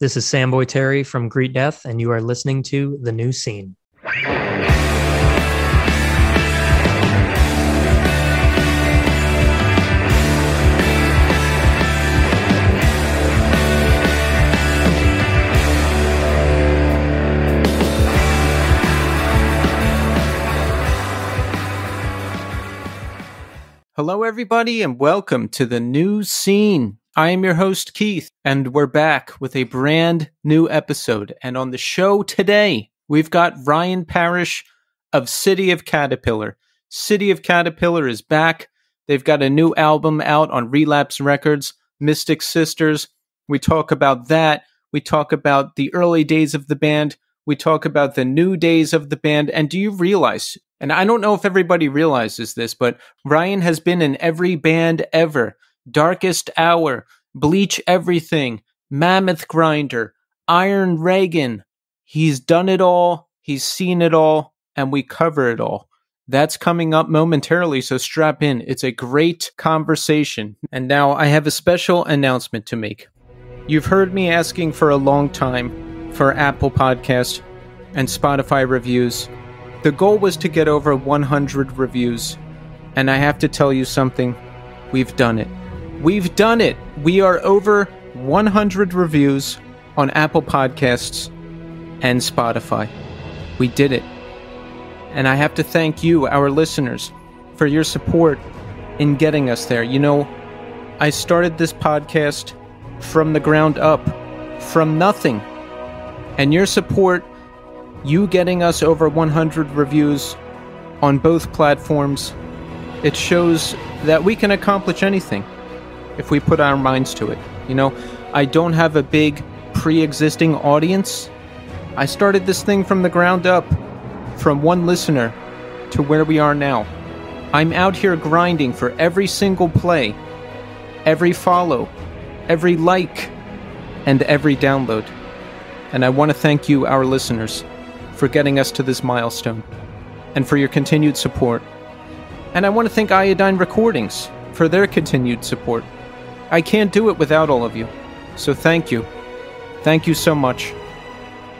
This is Sam Boyhtari from Greet Death, and you are listening to The New Scene. Hello, everybody, and welcome to the new scene. I am your host, Keith, and we're back with a brand new episode. And on the show today, we've got Ryan Parrish of City of Caterpillar. City of Caterpillar is back. They've got a new album out on Relapse Records, Mystic Sisters. We talk about that. We talk about the early days of the band. We talk about the new days of the band. And do you realize and I don't know if everybody realizes this, but Ryan has been in every band ever Darkest Hour, Bleach Everything, Mammoth Grinder, Iron Reagan. He's done it all, he's seen it all, and we cover it all. That's coming up momentarily, so strap in. It's a great conversation. And now I have a special announcement to make. You've heard me asking for a long time for Apple Podcast and Spotify reviews the goal was to get over 100 reviews, and I have to tell you something. We've done it. We've done it. We are over 100 reviews on Apple Podcasts and Spotify. We did it. And I have to thank you, our listeners, for your support in getting us there. You know, I started this podcast from the ground up, from nothing. And your support you getting us over 100 reviews on both platforms, it shows that we can accomplish anything if we put our minds to it. You know, I don't have a big pre existing audience. I started this thing from the ground up, from one listener to where we are now. I'm out here grinding for every single play, every follow, every like, and every download. And I want to thank you, our listeners for getting us to this milestone and for your continued support. And I want to thank Iodine Recordings for their continued support. I can't do it without all of you, so thank you. Thank you so much.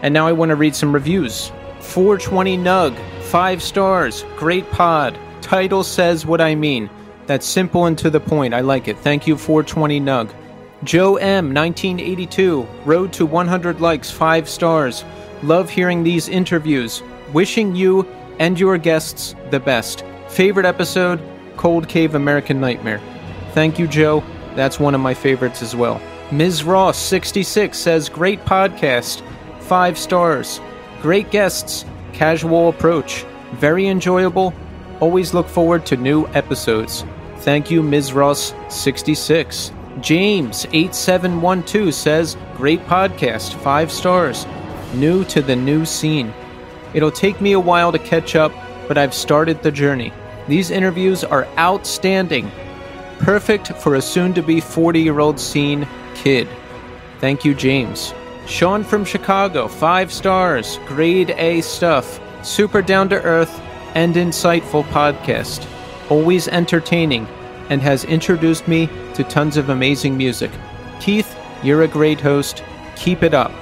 And now I want to read some reviews. 420 Nug, 5 stars, great pod. Title says what I mean. That's simple and to the point. I like it. Thank you, 420 Nug. Joe M, 1982, Road to 100 likes, 5 stars. Love hearing these interviews. Wishing you and your guests the best. Favorite episode Cold Cave American Nightmare. Thank you, Joe. That's one of my favorites as well. Ms. Ross, 66, says Great podcast. Five stars. Great guests. Casual approach. Very enjoyable. Always look forward to new episodes. Thank you, Ms. Ross, 66. James, 8712, says Great podcast. Five stars new to the new scene. It'll take me a while to catch up, but I've started the journey. These interviews are outstanding, perfect for a soon to be 40 year old scene kid. Thank you, James. Sean from Chicago, five stars, grade A stuff, super down to earth and insightful podcast. Always entertaining and has introduced me to tons of amazing music. Keith, you're a great host. Keep it up.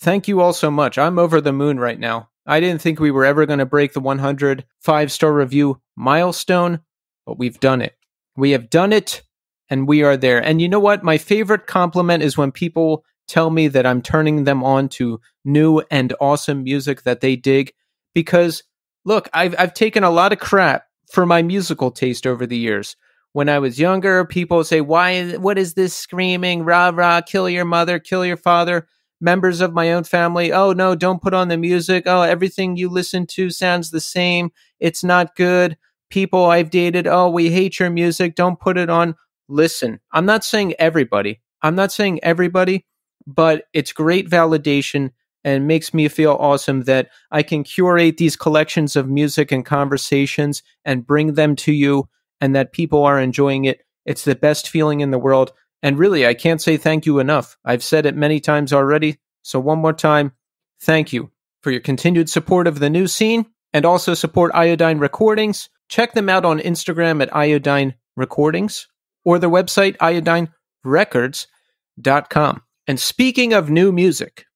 Thank you all so much. I'm over the moon right now. I didn't think we were ever going to break the 100 five star review milestone, but we've done it. We have done it and we are there. And you know what? My favorite compliment is when people tell me that I'm turning them on to new and awesome music that they dig. Because look, I've, I've taken a lot of crap for my musical taste over the years. When I was younger, people say, Why, what is this screaming? Rah, rah, kill your mother, kill your father members of my own family, oh no, don't put on the music. Oh, everything you listen to sounds the same. It's not good. People I've dated, oh, we hate your music. Don't put it on. Listen, I'm not saying everybody. I'm not saying everybody, but it's great validation and makes me feel awesome that I can curate these collections of music and conversations and bring them to you and that people are enjoying it. It's the best feeling in the world. And really, I can't say thank you enough. I've said it many times already. So, one more time, thank you for your continued support of the new scene and also support Iodine Recordings. Check them out on Instagram at Iodine Recordings or their website, iodinerecords.com. And speaking of new music,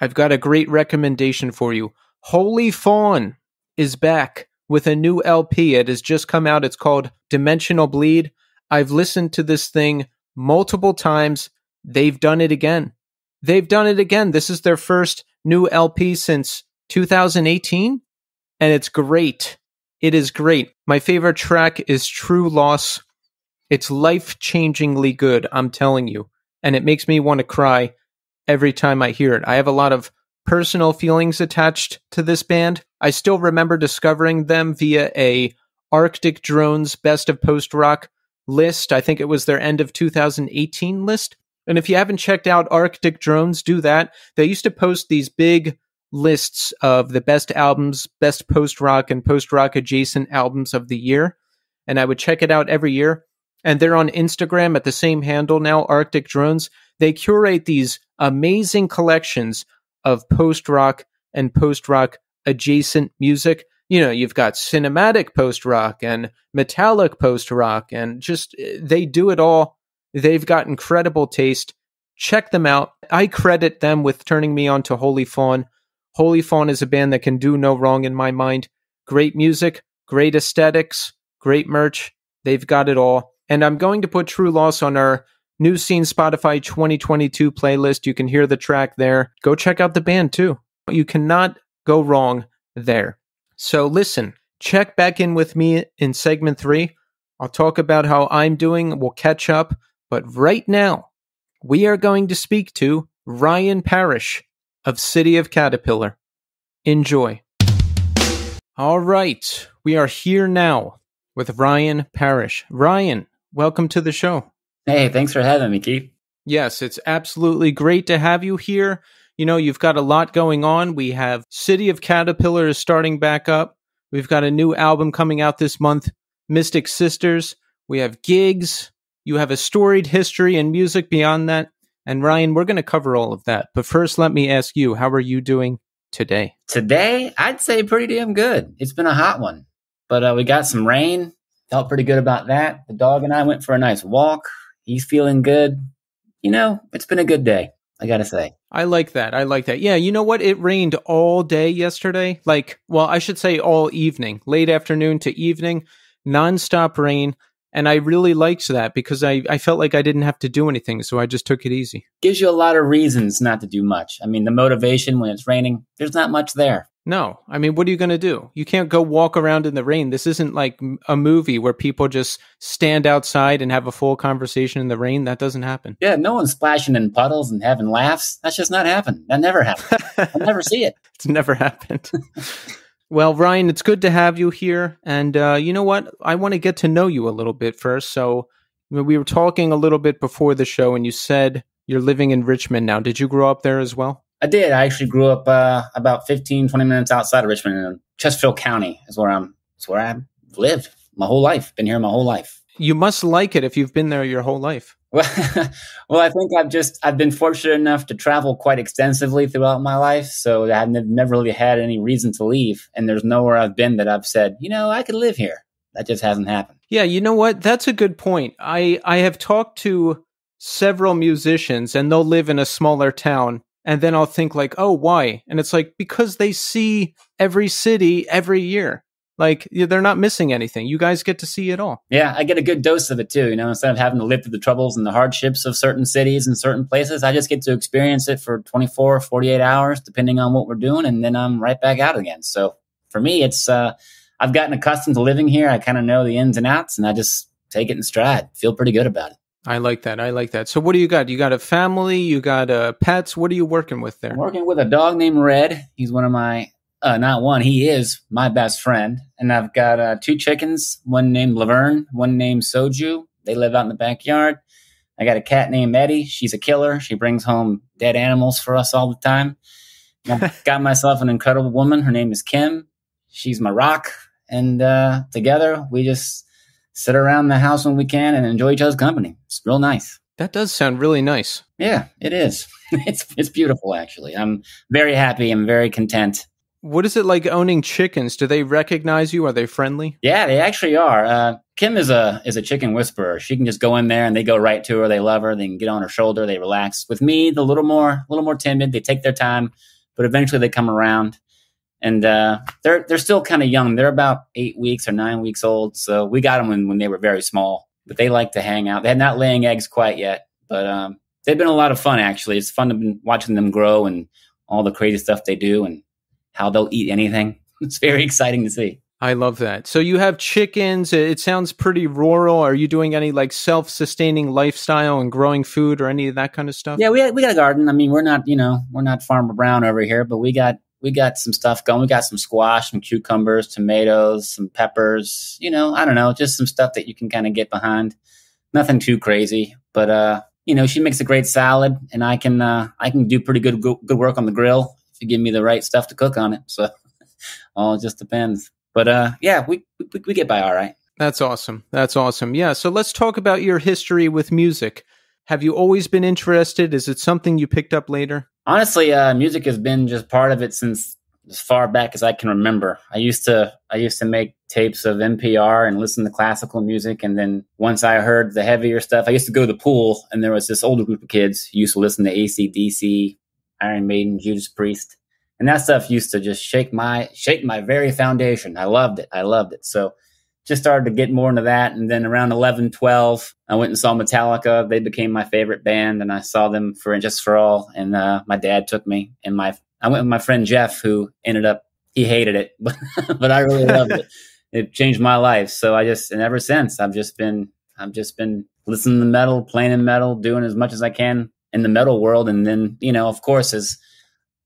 I've got a great recommendation for you. Holy Fawn is back with a new LP. It has just come out. It's called Dimensional Bleed. I've listened to this thing multiple times. They've done it again. They've done it again. This is their first new LP since 2018, and it's great. It is great. My favorite track is True Loss. It's life changingly good, I'm telling you. And it makes me want to cry every time I hear it. I have a lot of personal feelings attached to this band. I still remember discovering them via a Arctic Drones Best of Post Rock list. I think it was their end of 2018 list. And if you haven't checked out Arctic Drones, do that. They used to post these big lists of the best albums, best post rock and post rock adjacent albums of the year. And I would check it out every year. And they're on Instagram at the same handle now, Arctic Drones. They curate these amazing collections of post rock and post rock adjacent music. You know, you've got cinematic post rock and metallic post rock, and just eh, they do it all. They've got incredible taste. Check them out. I credit them with turning me on to Holy Fawn. Holy Fawn is a band that can do no wrong in my mind. Great music, great aesthetics, great merch. They've got it all. And I'm going to put True Loss on our New Scene Spotify 2022 playlist. You can hear the track there. Go check out the band too. You cannot go wrong there. So listen, check back in with me in segment three. I'll talk about how I'm doing. We'll catch up. But right now, we are going to speak to Ryan Parrish of City of Caterpillar. Enjoy. All right, we are here now with Ryan Parrish. Ryan, welcome to the show. Hey, thanks for having me, Keith. Yes, it's absolutely great to have you here. You know, you've got a lot going on. We have City of Caterpillar is starting back up. We've got a new album coming out this month, Mystic Sisters. We have gigs. You have a storied history and music beyond that. And Ryan, we're going to cover all of that. But first, let me ask you, how are you doing today? Today, I'd say pretty damn good. It's been a hot one, but uh, we got some rain. Felt pretty good about that. The dog and I went for a nice walk. He's feeling good. You know, it's been a good day. I gotta say. I like that. I like that. Yeah, you know what? It rained all day yesterday. Like, well, I should say all evening, late afternoon to evening, nonstop rain. And I really liked that because I, I felt like I didn't have to do anything. So I just took it easy. Gives you a lot of reasons not to do much. I mean, the motivation when it's raining, there's not much there. No, I mean, what are you going to do? You can't go walk around in the rain. This isn't like a movie where people just stand outside and have a full conversation in the rain. That doesn't happen. Yeah, no one's splashing in puddles and having laughs. That's just not happened. That never happened. I'll never see it. It's never happened. well, Ryan, it's good to have you here. And uh, you know what? I want to get to know you a little bit first. So we were talking a little bit before the show, and you said you're living in Richmond now. Did you grow up there as well? I did. I actually grew up uh, about 15, 20 minutes outside of Richmond in Chesterfield County is where I'm, is where I've lived my whole life. Been here my whole life. You must like it if you've been there your whole life. Well, well, I think I've just, I've been fortunate enough to travel quite extensively throughout my life. So I've never really had any reason to leave. And there's nowhere I've been that I've said, you know, I could live here. That just hasn't happened. Yeah. You know what? That's a good point. I, I have talked to several musicians and they'll live in a smaller town and then I'll think like, oh, why? And it's like because they see every city every year. Like they're not missing anything. You guys get to see it all. Yeah, I get a good dose of it too. You know, instead of having to live through the troubles and the hardships of certain cities and certain places, I just get to experience it for 24, 48 hours, depending on what we're doing, and then I'm right back out again. So for me, it's uh, I've gotten accustomed to living here. I kind of know the ins and outs, and I just take it in stride. Feel pretty good about it. I like that. I like that. So, what do you got? You got a family? You got uh, pets? What are you working with there? I'm working with a dog named Red. He's one of my, uh, not one, he is my best friend. And I've got uh, two chickens, one named Laverne, one named Soju. They live out in the backyard. I got a cat named Eddie. She's a killer. She brings home dead animals for us all the time. Got myself an incredible woman. Her name is Kim. She's my rock. And uh, together, we just sit around the house when we can and enjoy each other's company. It's real nice. That does sound really nice. Yeah, it is. it's it's beautiful actually. I'm very happy. I'm very content. What is it like owning chickens? Do they recognize you? Are they friendly? Yeah, they actually are. Uh, Kim is a is a chicken whisperer. She can just go in there and they go right to her. They love her. They can get on her shoulder. They relax. With me, the little more a little more timid. They take their time, but eventually they come around. And uh, they're they're still kind of young. They're about eight weeks or nine weeks old. So we got them when, when they were very small. But they like to hang out. They're not laying eggs quite yet, but um, they've been a lot of fun. Actually, it's fun to be watching them grow and all the crazy stuff they do and how they'll eat anything. It's very exciting to see. I love that. So you have chickens. It sounds pretty rural. Are you doing any like self-sustaining lifestyle and growing food or any of that kind of stuff? Yeah, we we got a garden. I mean, we're not you know we're not Farmer Brown over here, but we got we got some stuff going. We got some squash, some cucumbers, tomatoes, some peppers. You know, I don't know, just some stuff that you can kind of get behind. Nothing too crazy, but uh, you know, she makes a great salad, and I can uh, I can do pretty good good work on the grill to give me the right stuff to cook on it. So all just depends. But uh, yeah, we, we we get by all right. That's awesome. That's awesome. Yeah. So let's talk about your history with music. Have you always been interested? Is it something you picked up later? Honestly, uh, music has been just part of it since as far back as I can remember. I used to I used to make tapes of NPR and listen to classical music, and then once I heard the heavier stuff, I used to go to the pool, and there was this older group of kids who used to listen to ACDC, Iron Maiden, Judas Priest, and that stuff used to just shake my shake my very foundation. I loved it. I loved it. So just started to get more into that. And then around 11, 12, I went and saw Metallica. They became my favorite band, and I saw them for Justice for All. And uh, my dad took me, and my I went with my friend Jeff, who ended up he hated it, but but I really loved it. It changed my life. So I just and ever since I've just been I've just been listening to metal, playing in metal, doing as much as I can in the metal world. And then, you know, of course, as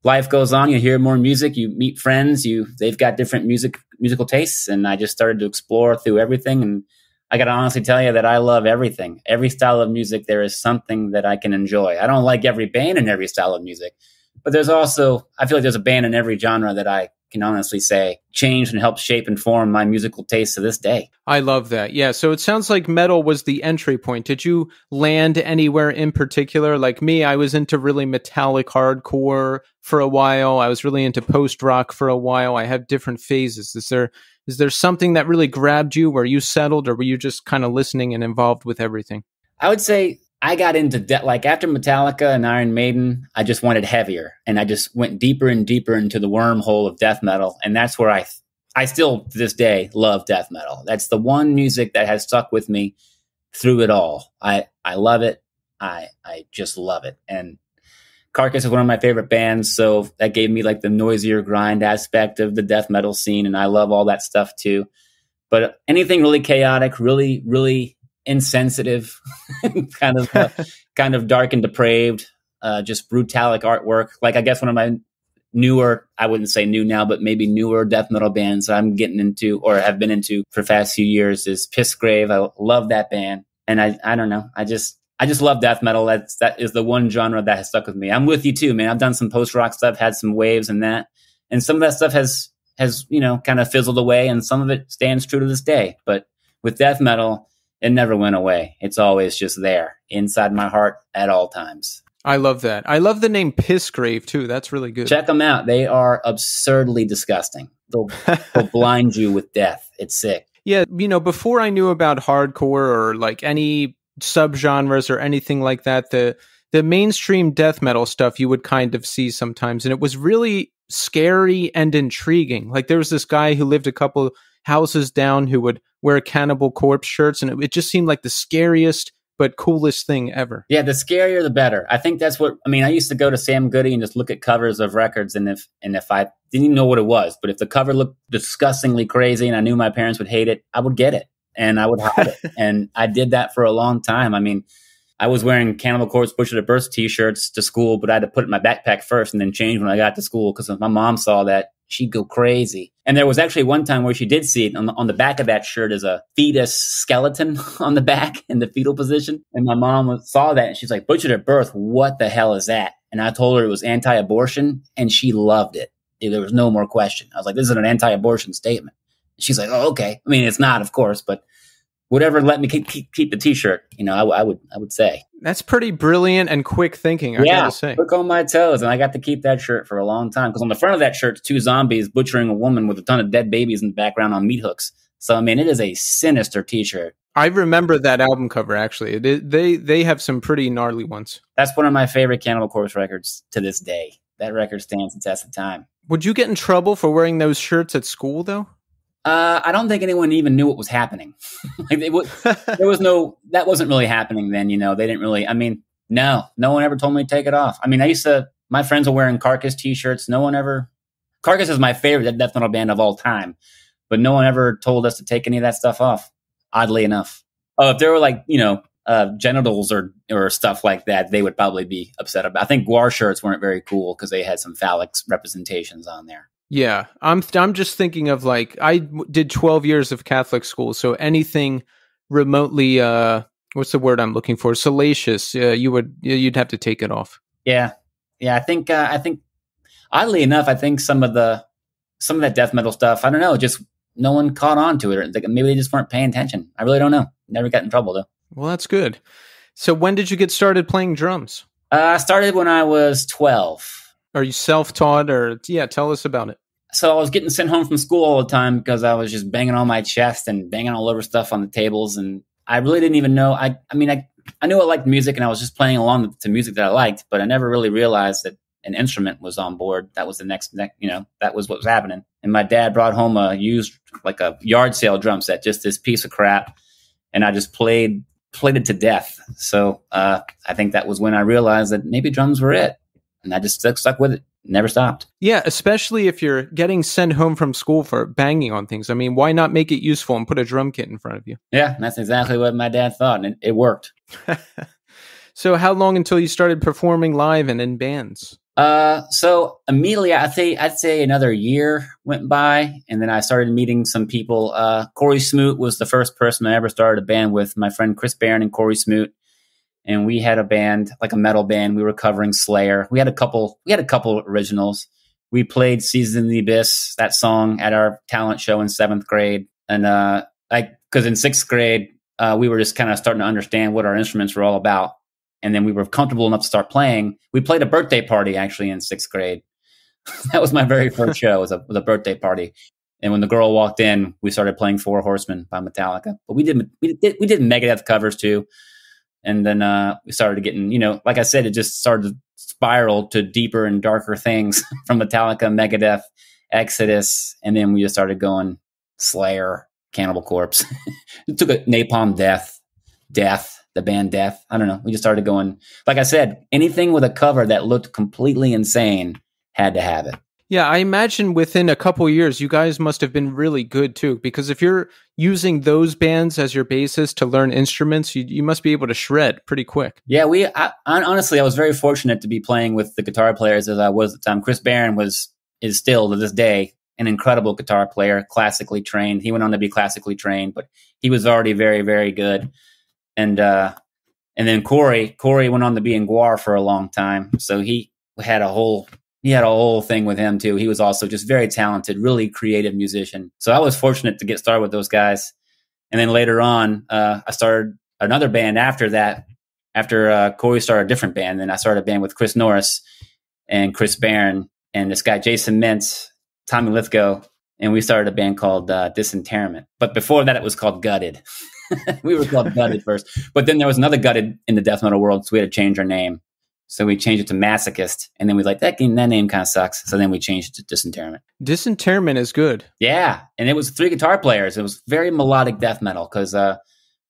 life goes on, you hear more music, you meet friends, you they've got different music musical tastes, and I just started to explore through everything. And I got to honestly tell you that I love everything. Every style of music, there is something that I can enjoy. I don't like every band and every style of music, but there's also I feel like there's a band in every genre that I can honestly say changed and helped shape and form my musical taste to this day. I love that. Yeah. So it sounds like metal was the entry point. Did you land anywhere in particular? Like me, I was into really metallic hardcore for a while. I was really into post rock for a while. I have different phases. Is there is there something that really grabbed you where you settled or were you just kind of listening and involved with everything? I would say I got into de- like after Metallica and Iron Maiden, I just wanted heavier, and I just went deeper and deeper into the wormhole of death metal, and that's where I, I still to this day love death metal. That's the one music that has stuck with me through it all. I I love it. I I just love it, and Carcass is one of my favorite bands, so that gave me like the noisier grind aspect of the death metal scene, and I love all that stuff too. But anything really chaotic, really, really insensitive, kind of uh, kind of dark and depraved, uh, just brutalic artwork. Like I guess one of my newer, I wouldn't say new now, but maybe newer death metal bands that I'm getting into or have been into for the past few years is Pissgrave. I love that band, and I I don't know, I just I just love death metal. That's that is the one genre that has stuck with me. I'm with you too, man. I've done some post rock stuff, had some waves and that, and some of that stuff has has you know kind of fizzled away, and some of it stands true to this day. But with death metal, it never went away. It's always just there inside my heart at all times. I love that. I love the name Pissgrave too. That's really good. Check them out. They are absurdly disgusting. They'll, they'll blind you with death. It's sick. Yeah, you know, before I knew about hardcore or like any subgenres or anything like that, the the mainstream death metal stuff you would kind of see sometimes, and it was really scary and intriguing. Like there was this guy who lived a couple houses down who would wear cannibal corpse shirts, and it, it just seemed like the scariest but coolest thing ever. Yeah, the scarier the better. I think that's what I mean. I used to go to Sam Goody and just look at covers of records, and if and if I didn't even know what it was, but if the cover looked disgustingly crazy and I knew my parents would hate it, I would get it and I would hide it. And I did that for a long time. I mean, I was wearing Cannibal Corpse Butcher at Birth t-shirts to school, but I had to put it in my backpack first and then change when I got to school because if my mom saw that, she'd go crazy. And there was actually one time where she did see it on the, on the back of that shirt is a fetus skeleton on the back in the fetal position. And my mom saw that and she's like, Butchered at Birth, what the hell is that? And I told her it was anti-abortion and she loved it. There was no more question. I was like, this is an anti-abortion statement. She's like, oh, okay. I mean, it's not, of course, but whatever let me keep keep, keep the t-shirt. You know, I, I, would I would say that's pretty brilliant and quick thinking. I yeah, gotta say, quick on my toes, and I got to keep that shirt for a long time because on the front of that shirt, two zombies butchering a woman with a ton of dead babies in the background on meat hooks. So I mean, it is a sinister t-shirt. I remember that album cover actually. They they have some pretty gnarly ones. That's one of my favorite Cannibal Corpse records to this day. That record stands the test of time. Would you get in trouble for wearing those shirts at school though? Uh, I don't think anyone even knew what was happening. like there was no that wasn't really happening then. You know, they didn't really. I mean, no, no one ever told me to take it off. I mean, I used to. My friends were wearing Carcass T-shirts. No one ever. Carcass is my favorite death metal band of all time, but no one ever told us to take any of that stuff off. Oddly enough, oh, if there were like you know uh, genitals or or stuff like that, they would probably be upset about. I think GWAR shirts weren't very cool because they had some phallic representations on there. Yeah, I'm I'm just thinking of like I did 12 years of Catholic school, so anything remotely uh what's the word I'm looking for? Salacious, uh, you would you'd have to take it off. Yeah. Yeah, I think uh, I think oddly enough, I think some of the some of that death metal stuff, I don't know, just no one caught on to it or like, maybe they just weren't paying attention. I really don't know. Never got in trouble though. Well, that's good. So when did you get started playing drums? Uh, I started when I was 12. Are you self-taught or yeah, tell us about it. So I was getting sent home from school all the time because I was just banging on my chest and banging all over stuff on the tables and I really didn't even know I I mean I I knew I liked music and I was just playing along to music that I liked, but I never really realized that an instrument was on board. That was the next, you know, that was what was happening. And my dad brought home a used, like a yard sale drum set, just this piece of crap. And I just played, played it to death. So uh, I think that was when I realized that maybe drums were it and I just stuck, stuck with it. Never stopped. Yeah, especially if you're getting sent home from school for banging on things. I mean, why not make it useful and put a drum kit in front of you? Yeah, that's exactly what my dad thought, and it, it worked. so, how long until you started performing live and in bands? Uh, so immediately, I'd say I'd say another year went by, and then I started meeting some people. Uh, Corey Smoot was the first person I ever started a band with. My friend Chris Barron and Corey Smoot and we had a band like a metal band. We were covering Slayer. We had a couple. We had a couple originals. We played "Season in the Abyss" that song at our talent show in seventh grade, and uh, like because in sixth grade uh, we were just kind of starting to understand what our instruments were all about, and then we were comfortable enough to start playing. We played a birthday party actually in sixth grade. that was my very first show. Was a, was a birthday party. And when the girl walked in, we started playing Four Horsemen by Metallica. But we did we did we did Megadeth covers too and then uh, we started getting you know like i said it just started to spiral to deeper and darker things from metallica megadeth exodus and then we just started going slayer cannibal corpse. It took a napalm death death the band death. I don't know. We just started going like i said anything with a cover that looked completely insane had to have it yeah, I imagine within a couple years, you guys must have been really good too. Because if you're using those bands as your basis to learn instruments, you, you must be able to shred pretty quick. Yeah, we I, honestly, I was very fortunate to be playing with the guitar players as I was at the time. Chris Barron was is still to this day an incredible guitar player, classically trained. He went on to be classically trained, but he was already very, very good. And uh, and then Corey, Corey went on to be in GWAR for a long time, so he had a whole he had a whole thing with him too. He was also just very talented, really creative musician. So I was fortunate to get started with those guys. And then later on, uh, I started another band after that. After uh, Corey started a different band, then I started a band with Chris Norris and Chris Barron and this guy Jason Mintz, Tommy Lithgow, and we started a band called uh, Disinterment. But before that, it was called Gutted. we were called Gutted first, but then there was another Gutted in the death metal world, so we had to change our name. So we changed it to Masochist, and then we like that game. That name kind of sucks. So then we changed it to Disinterment. Disinterment is good. Yeah, and it was three guitar players. It was very melodic death metal because uh,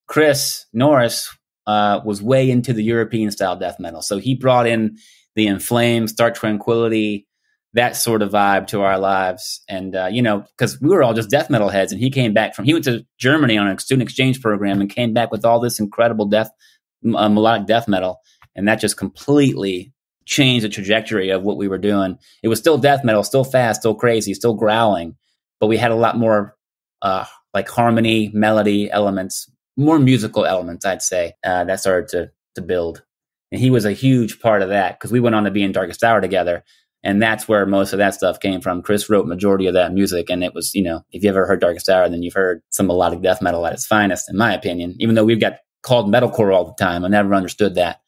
Chris Norris uh, was way into the European style death metal, so he brought in the In Flames, Dark Tranquillity, that sort of vibe to our lives. And uh, you know, because we were all just death metal heads, and he came back from he went to Germany on a student exchange program and came back with all this incredible death uh, melodic death metal and that just completely changed the trajectory of what we were doing. It was still death metal, still fast, still crazy, still growling, but we had a lot more uh, like harmony, melody elements, more musical elements, I'd say, uh, that started to to build. And he was a huge part of that because we went on to be in Darkest Hour together. And that's where most of that stuff came from. Chris wrote majority of that music, and it was, you know, if you ever heard Darkest Hour, then you've heard some melodic death metal at its finest, in my opinion. Even though we've got called metalcore all the time, I never understood that.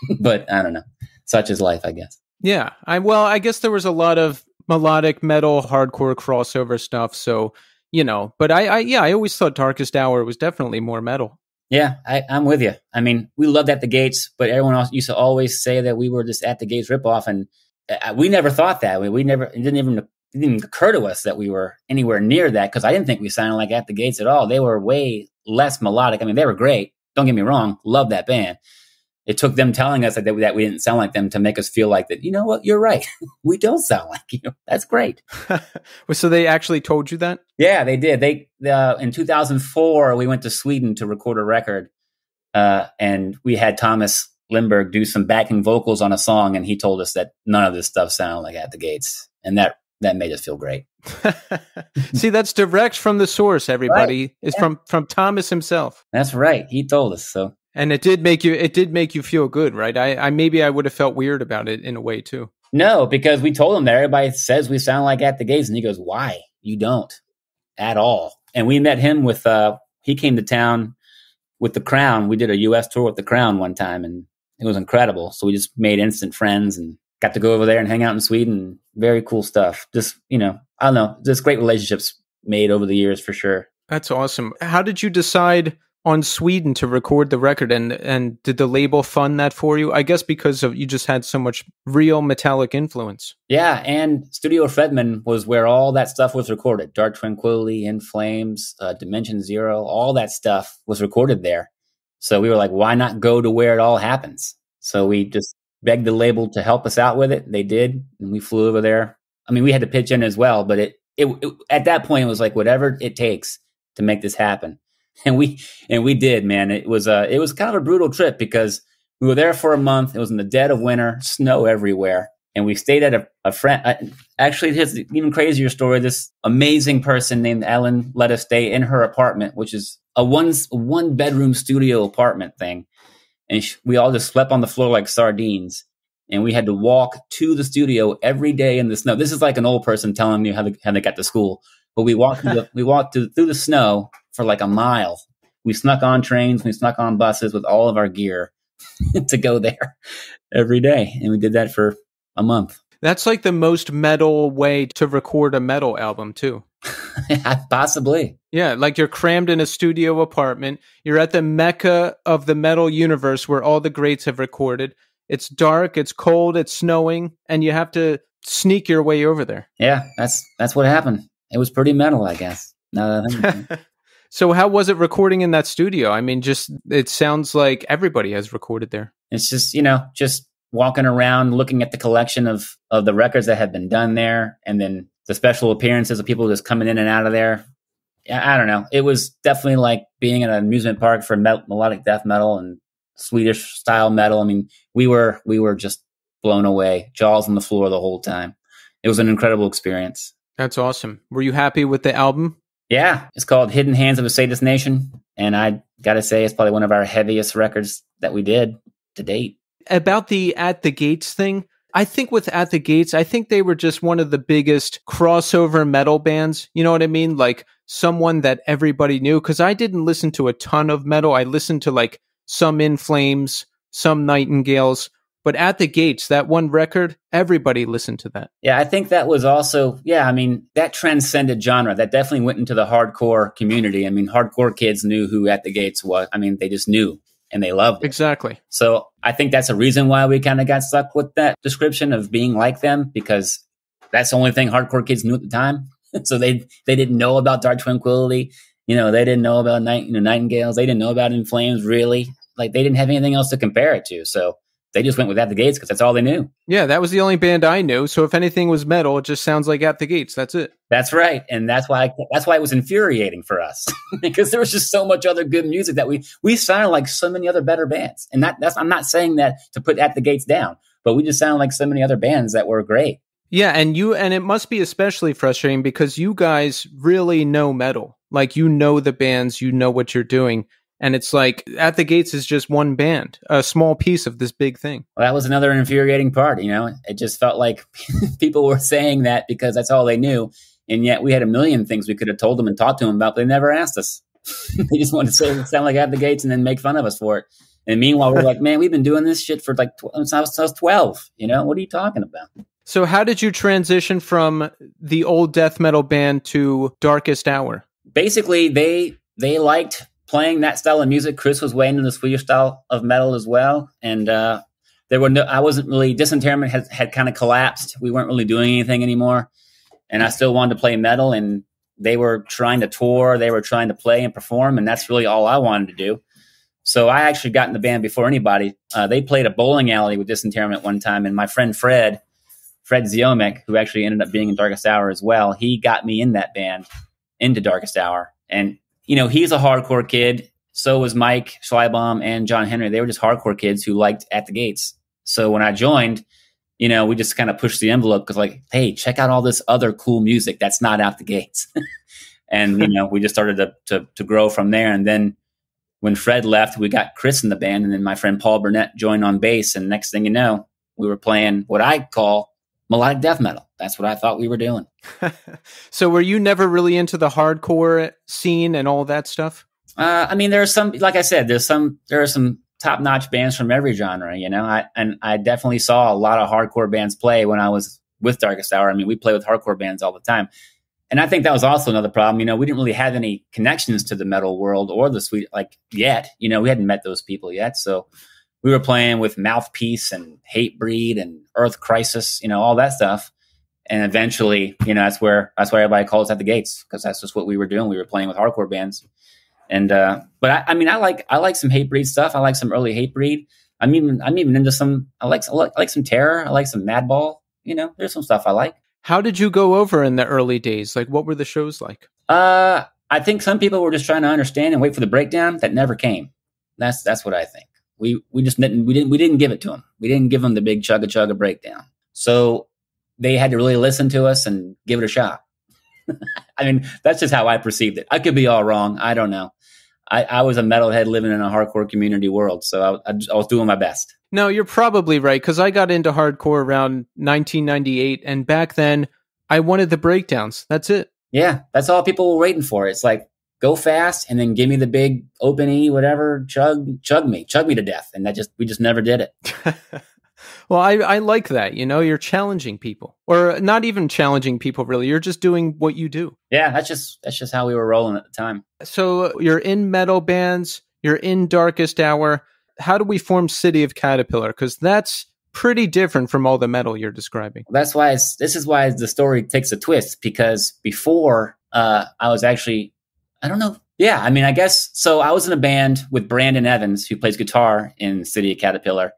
but I don't know. Such is life, I guess. Yeah. I well, I guess there was a lot of melodic metal, hardcore crossover stuff. So you know, but I, I yeah, I always thought Darkest Hour was definitely more metal. Yeah, I, am with you. I mean, we loved At the Gates, but everyone else used to always say that we were just At the Gates ripoff, and uh, we never thought that. We, we never it didn't even it didn't even occur to us that we were anywhere near that because I didn't think we sounded like At the Gates at all. They were way less melodic. I mean, they were great. Don't get me wrong, love that band, it took them telling us that, they, that we didn't sound like them to make us feel like that. You know what? You're right. we don't sound like you. That's great. so they actually told you that? Yeah, they did. They uh, in 2004 we went to Sweden to record a record, uh, and we had Tomas Lindberg do some backing vocals on a song, and he told us that none of this stuff sounded like At the Gates, and that that made us feel great. See, that's direct from the source. Everybody right. is yeah. from from Tomas himself. That's right. He told us so. And it did make you it did make you feel good, right? I, I maybe I would have felt weird about it in a way too. No, because we told him that everybody says we sound like at the gates, and he goes, "Why? You don't at all." And we met him with uh he came to town with the Crown. We did a U.S. tour with the Crown one time, and it was incredible. So we just made instant friends and got to go over there and hang out in Sweden. Very cool stuff. Just you know, I don't know, just great relationships made over the years for sure. That's awesome. How did you decide on Sweden to record the record and and did the label fund that for you? I guess because of you just had so much real metallic influence. Yeah, and Studio Fredman was where all that stuff was recorded. Dark Tranquillity, In Flames, uh, Dimension Zero, all that stuff was recorded there. So we were like, why not go to where it all happens? So we just begged the label to help us out with it. They did, and we flew over there. I mean, we had to pitch in as well, but it, it, it at that point it was like whatever it takes to make this happen. and we and we did, man. It was a it was kind of a brutal trip because we were there for a month. It was in the dead of winter, snow everywhere, and we stayed at a, a friend. Uh, actually, his even crazier story. This amazing person named Ellen let us stay in her apartment, which is a one one bedroom studio apartment thing, and we all just slept on the floor like sardines. And we had to walk to the studio every day in the snow. This is like an old person telling you how they, how they got to school. But we walked through the, we walked through the snow for like a mile. We snuck on trains, we snuck on buses with all of our gear to go there every day. And we did that for a month. That's like the most metal way to record a metal album, too. Possibly. Yeah, like you're crammed in a studio apartment. You're at the mecca of the metal universe where all the greats have recorded. It's dark, it's cold, it's snowing, and you have to sneak your way over there. Yeah, that's that's what happened. It was pretty metal, I guess. Now that So how was it recording in that studio? I mean, just it sounds like everybody has recorded there. It's just, you know, just walking around looking at the collection of of the records that have been done there and then the special appearances of people just coming in and out of there. I don't know. It was definitely like being in an amusement park for melodic death metal and Swedish style metal. I mean, we were we were just blown away, jaws on the floor the whole time. It was an incredible experience. That's awesome. Were you happy with the album? Yeah, it's called Hidden Hands of a Sadist Nation. And I got to say, it's probably one of our heaviest records that we did to date. About the At the Gates thing, I think with At the Gates, I think they were just one of the biggest crossover metal bands. You know what I mean? Like someone that everybody knew. Cause I didn't listen to a ton of metal. I listened to like some In Flames, some Nightingales, but at the gates, that one record, everybody listened to that. Yeah, I think that was also, yeah, I mean, that transcended genre. That definitely went into the hardcore community. I mean, hardcore kids knew who At the Gates was. I mean, they just knew and they loved it. Exactly. So I think that's a reason why we kind of got stuck with that description of being like them because that's the only thing hardcore kids knew at the time. so they they didn't know about Dark Tranquillity. You know, they didn't know about night, you know, Nightingales. They didn't know about In Flames really. Like they didn't have anything else to compare it to. So they just went with At the Gates because that's all they knew. Yeah, that was the only band I knew. So if anything was metal, it just sounds like At the Gates. That's it. That's right, and that's why that's why it was infuriating for us because there was just so much other good music that we we sounded like so many other better bands. And that that's I'm not saying that to put At the Gates down, but we just sounded like so many other bands that were great. Yeah, and you and it must be especially frustrating because you guys really know metal. Like you know the bands, you know what you're doing and it's like at the gates is just one band, a small piece of this big thing. Well, that was another infuriating part. You know, it just felt like people were saying that because that's all they knew, and yet we had a million things we could have told them and talked to them about, but they never asked us. they just wanted to say sound like at the gates and then make fun of us for it. And meanwhile, we're like, man, we've been doing this shit for like tw- since I was twelve. You know, what are you talking about? So, how did you transition from the old death metal band to Darkest Hour? Basically, they they liked playing that style of music. Chris was way into the Swedish style of metal as well, and uh, there were no. I wasn't really. Disinterment had had kind of collapsed. We weren't really doing anything anymore, and I still wanted to play metal. And they were trying to tour. They were trying to play and perform, and that's really all I wanted to do. So I actually got in the band before anybody. Uh, they played a bowling alley with Disinterment one time, and my friend Fred, Fred Ziomek, who actually ended up being in Darkest Hour as well, he got me in that band into Darkest Hour, and you know, he's a hardcore kid. So was Mike Schleibaum and John Henry. They were just hardcore kids who liked At the Gates. So when I joined, you know, we just kind of pushed the envelope because, like, hey, check out all this other cool music that's not out the gates. and, you know, we just started to, to, to grow from there. And then when Fred left, we got Chris in the band. And then my friend Paul Burnette joined on bass. And next thing you know, we were playing what I call melodic death metal. That's what I thought we were doing. so were you never really into the hardcore scene and all that stuff? Uh, I mean, there's some, like I said, there's some, there are some top notch bands from every genre, you know, I, and I definitely saw a lot of hardcore bands play when I was with Darkest Hour. I mean, we play with hardcore bands all the time. And I think that was also another problem. You know, we didn't really have any connections to the metal world or the sweet, like yet, you know, we hadn't met those people yet. So we were playing with Mouthpiece and Hatebreed and Earth Crisis, you know, all that stuff. And eventually, you know, that's where that's why everybody calls at the gates because that's just what we were doing. We were playing with hardcore bands. And uh, but I, I mean, I like I like some Hatebreed stuff. I like some early Hatebreed. I'm even I'm even into some. I like I like, I like some Terror. I like some Madball. You know, there's some stuff I like. How did you go over in the early days? Like, what were the shows like? Uh, I think some people were just trying to understand and wait for the breakdown that never came. That's that's what I think. We we just didn't we didn't we didn't give it to them. We didn't give them the big chugga chugga breakdown. So they had to really listen to us and give it a shot. I mean, that's just how I perceived it. I could be all wrong. I don't know. I, I was a metalhead living in a hardcore community world, so I, I, I was doing my best. No, you're probably right because I got into hardcore around 1998, and back then I wanted the breakdowns. That's it. Yeah, that's all people were waiting for. It's like go fast and then give me the big open E, whatever, chug, chug me, chug me to death. And that just, we just never did it. well, I, I like that. You know, you're challenging people or not even challenging people really. You're just doing what you do. Yeah. That's just, that's just how we were rolling at the time. So you're in metal bands, you're in darkest hour. How do we form City of Caterpillar? Cause that's pretty different from all the metal you're describing. That's why it's, this is why the story takes a twist because before, uh, I was actually I don't know. Yeah, I mean, I guess so. I was in a band with Brandon Evans, who plays guitar in City of Caterpillar.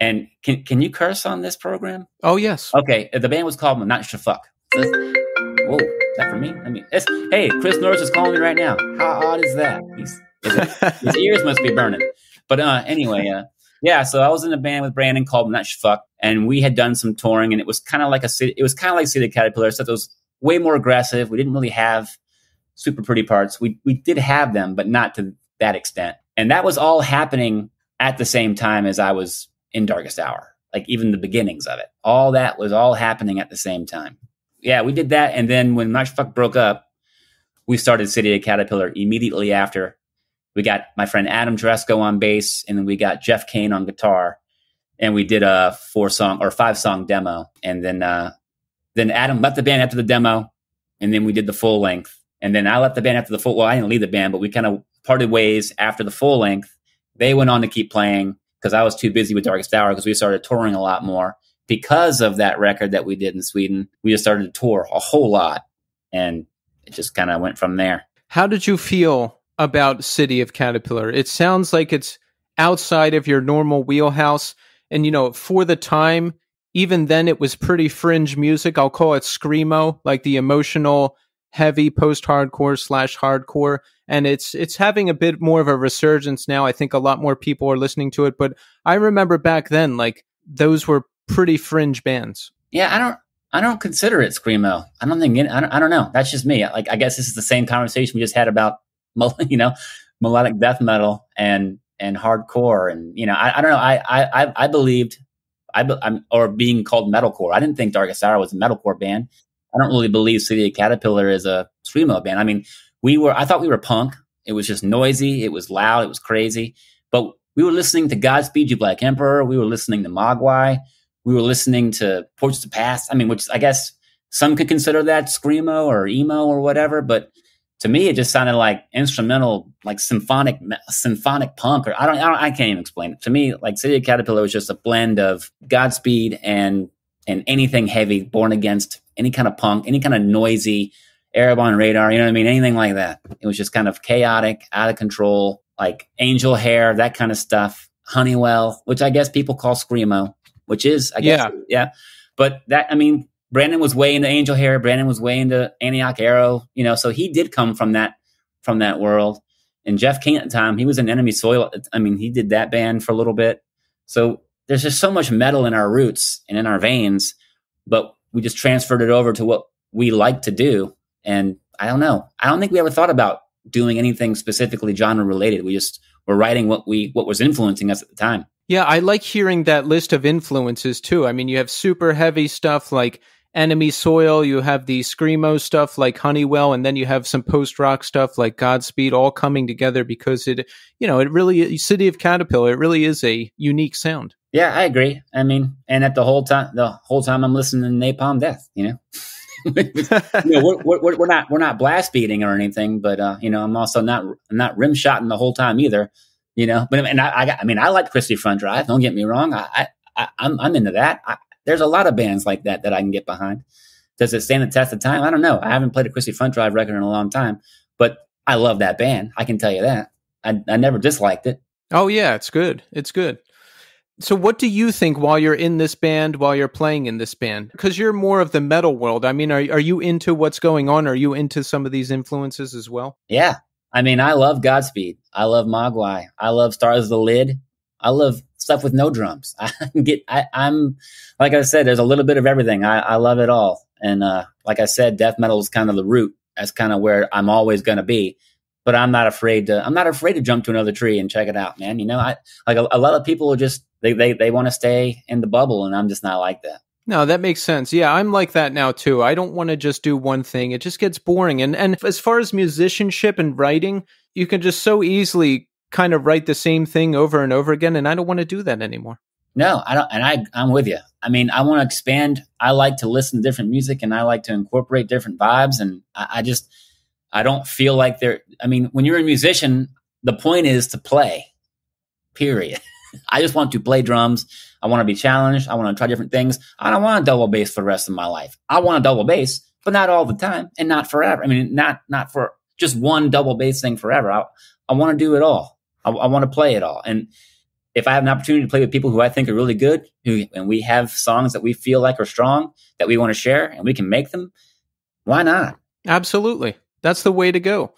And can can you curse on this program? Oh yes. Okay, the band was called Not Your Fuck. Whoa, is that for me? I mean, hey, Chris Norris is calling me right now. How odd is that? He's, his ears must be burning. But uh, anyway, uh, yeah. So I was in a band with Brandon called Not Your Fuck, and we had done some touring, and it was kind of like a city. It was kind of like City of Caterpillar, except it was way more aggressive. We didn't really have super pretty parts. We we did have them, but not to that extent. And that was all happening at the same time as I was in Darkest Hour. Like even the beginnings of it. All that was all happening at the same time. Yeah, we did that. And then when Much Fuck broke up, we started City of Caterpillar immediately after. We got my friend Adam Juresko on bass, and then we got Jeff Kane on guitar. And we did a four song or five song demo. And then uh then Adam left the band after the demo, and then we did the full length and then I left the band after the full. Well, I didn't leave the band, but we kind of parted ways after the full length. They went on to keep playing because I was too busy with Darkest Hour because we started touring a lot more because of that record that we did in Sweden. We just started to tour a whole lot, and it just kind of went from there. How did you feel about City of Caterpillar? It sounds like it's outside of your normal wheelhouse, and you know, for the time, even then, it was pretty fringe music. I'll call it screamo, like the emotional heavy post hardcore slash hardcore and it's it's having a bit more of a resurgence now. I think a lot more people are listening to it but i remember back then like those were pretty fringe bands. Yeah i don't i don't consider it screamo. I don't think I, don't, I don't know. That's just me. Like i guess this is the same conversation we just had about you know melodic death metal and and hardcore and you know I, I don't know. I I I believed I I'm, or being called metalcore. I didn't think Darkest Hour was a metalcore band. I don't really believe City of Caterpillar is a screamo band. I mean, we were I thought we were punk. It was just noisy. It was loud. It was crazy. But we were listening to Godspeed You Black Emperor. We were listening to Mogwai. We were listening to Portraits of Past. I mean, which I guess some could consider that screamo or emo or whatever. But to me, it just sounded like instrumental, like symphonic, symphonic punk. Or I don't, I don't, I can't even explain it. To me, like City of Caterpillar was just a blend of Godspeed and and anything heavy, Born Against, any kind of punk, any kind of noisy, Erebon Radar. You know what I mean? Anything like that. It was just kind of chaotic, out of control, like Angel Hair, that kind of stuff. Honeywell, which I guess people call screamo, which is, I guess, yeah, yeah. But that, I mean, Brandon was way into Angel Hair. Brandon was way into Antioch Arrow. You know, so he did come from that from that world. And Jeff Kane at the time, he was in Enemy Soil. I mean, he did that band for a little bit. So there's just so much metal in our roots and in our veins, but we just transferred it over to what we like to do. And I don't know. I don't think we ever thought about doing anything specifically genre related. We just were writing what we what was influencing us at the time. Yeah, I like hearing that list of influences too. I mean, you have super heavy stuff like enemy soil. You have the screamo stuff like Honeywell, and then you have some post rock stuff like Godspeed, all coming together because it, you know, it really City of Caterpillar. It really is a unique sound. Yeah, I agree. I mean, and at the whole time, the whole time I'm listening to Napalm Death, you know. you know, we're, we're, we're, not we're not blast beating or anything, but uh, you know, I'm also not not rim shotting the whole time either. You know, but and I, I, got I mean, I like Christie Front Drive. Don't get me wrong. I, I I'm I'm into that. I, there's a lot of bands like that that I can get behind. Does it stand the test of time? I don't know. I haven't played a Christie Front Drive record in a long time, but I love that band. I can tell you that. I, I never disliked it. Oh yeah, it's good. It's good. So what do you think while you're in this band, while you're playing in this band? Because you're more of the metal world. I mean, are are you into what's going on? Are you into some of these influences as well? Yeah. I mean, I love Godspeed. I love Mogwai. I love Stars of the Lid. I love stuff with no drums. I get, I, am like I said, there's a little bit of everything. I, I love it all. And uh, like I said, death metal is kind of the root. That's kind of where I'm always going to be. But I'm not afraid to. I'm not afraid to jump to another tree and check it out, man. You know, I like a, a lot of people are just they they they want to stay in the bubble, and I'm just not like that. No, that makes sense. Yeah, I'm like that now too. I don't want to just do one thing. It just gets boring. And and as far as musicianship and writing, you can just so easily kind of write the same thing over and over again and I don't want to do that anymore. No, I don't and I I'm with you. I mean, I want to expand. I like to listen to different music and I like to incorporate different vibes and I, I just I don't feel like there I mean, when you're a musician, the point is to play. Period. I just want to play drums. I want to be challenged. I want to try different things. I don't want a double bass for the rest of my life. I want a double bass, but not all the time and not forever. I mean, not not for just one double bass thing forever. I, I want to do it all. I, I want to play it all. And if I have an opportunity to play with people who I think are really good, who and we have songs that we feel like are strong that we want to share, and we can make them, why not? Absolutely, that's the way to go.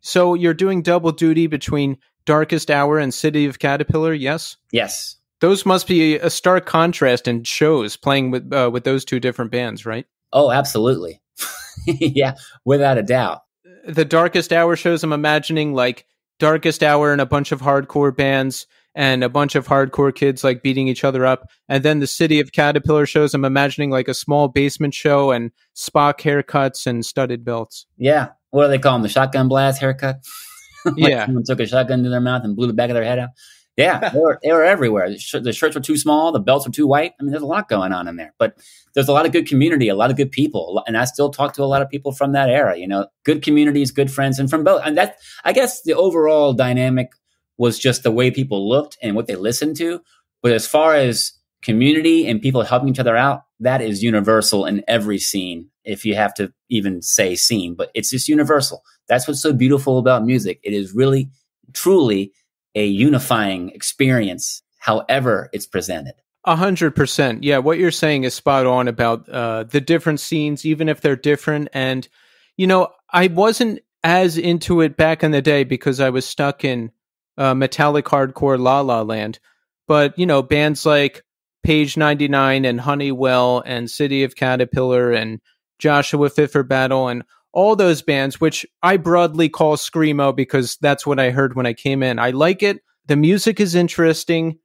So you're doing double duty between Darkest Hour and City of Caterpillar, yes? Yes. Those must be a stark contrast in shows playing with uh, with those two different bands, right? Oh, absolutely. yeah, without a doubt. The Darkest Hour shows I'm imagining like Darkest Hour and a bunch of hardcore bands and a bunch of hardcore kids like beating each other up. And then the City of Caterpillar shows, I'm imagining like a small basement show and Spock haircuts and studded belts. Yeah. What do they call them? The shotgun blast haircut? like yeah. Someone took a shotgun to their mouth and blew the back of their head out. Yeah, they were, they were everywhere. The, sh- the, shirts were too small, the belts were too white. I mean, there's a lot going on in there, but there's a lot of good community, a lot of good people, and I still talk to a lot of people from that era. You know, good communities, good friends, and from both. And that, I guess, the overall dynamic was just the way people looked and what they listened to. But as far as community and people helping each other out, that is universal in every scene. If you have to even say scene, but it's just universal. That's what's so beautiful about music. It is really, truly a unifying experience, however it's presented. A hundred percent. Yeah, what you're saying is spot on about uh, the different scenes, even if they're different. And you know, I wasn't as into it back in the day because I was stuck in uh, metallic hardcore La La Land. But you know, bands like Page 99 and Honeywell and City of Caterpillar and Joshua Fit for Battle and all those bands, which I broadly call screamo because that's what I heard when I came in. I like it. The music is interesting.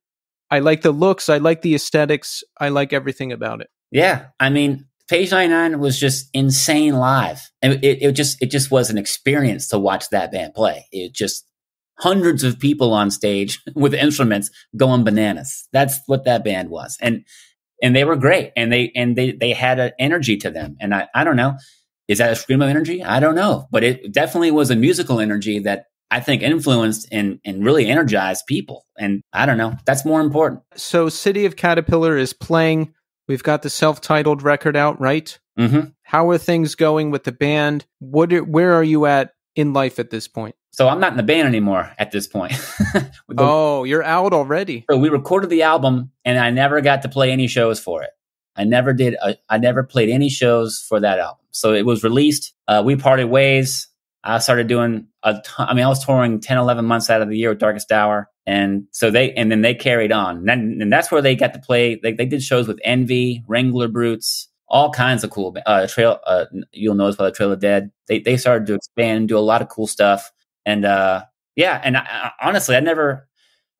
I like the looks. I like the aesthetics. I like everything about it. Yeah, I mean, Page 99 was just insane live. And it, it just it just was an experience to watch that band play. It just hundreds of people on stage with instruments going bananas. That's what that band was. And and they were great. And they and they they had an energy to them. And I, I don't know. Is that a screamo energy? I don't know. But it definitely was a musical energy that I think influenced and, and really energized people. And I don't know. That's more important. So City of Caterpillar is playing. We've got the self-titled record out, right? Mm-hmm. How are things going with the band? What are, where are you at in life at this point? So I'm not in the band anymore at this point. oh, you're out already. So we recorded the album and I never got to play any shows for it. I never did. A, I never played any shows for that album. So it was released. Uh, we parted ways. I started doing a ton, I mean, I was touring 10, 11 months out of the year with Darkest Hour. And so they, and then they carried on. And, then, and that's where they got to play. They, they did shows with Envy, Wrangler Brutes, all kinds of cool, uh, trail, uh, you'll know us by the Trail of Dead. They, they started to expand, do a lot of cool stuff. And, uh, yeah. And I, honestly, I never,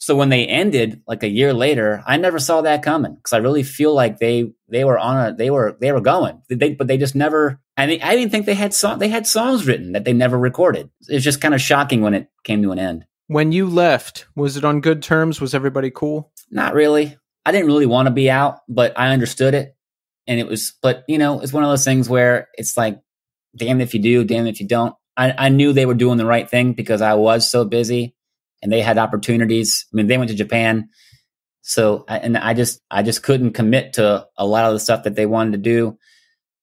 so when they ended like a year later, I never saw that coming because I really feel like they they were on a they were they were going, they, but they just never. I mean, I didn't think they had song they had songs written that they never recorded. It's just kind of shocking when it came to an end. When you left, was it on good terms? Was everybody cool? Not really. I didn't really want to be out, but I understood it, and it was. But you know, it's one of those things where it's like, damn if you do, damn if you don't. I, I knew they were doing the right thing because I was so busy and they had opportunities. I mean, they went to Japan. So, and I just, I just couldn't commit to a lot of the stuff that they wanted to do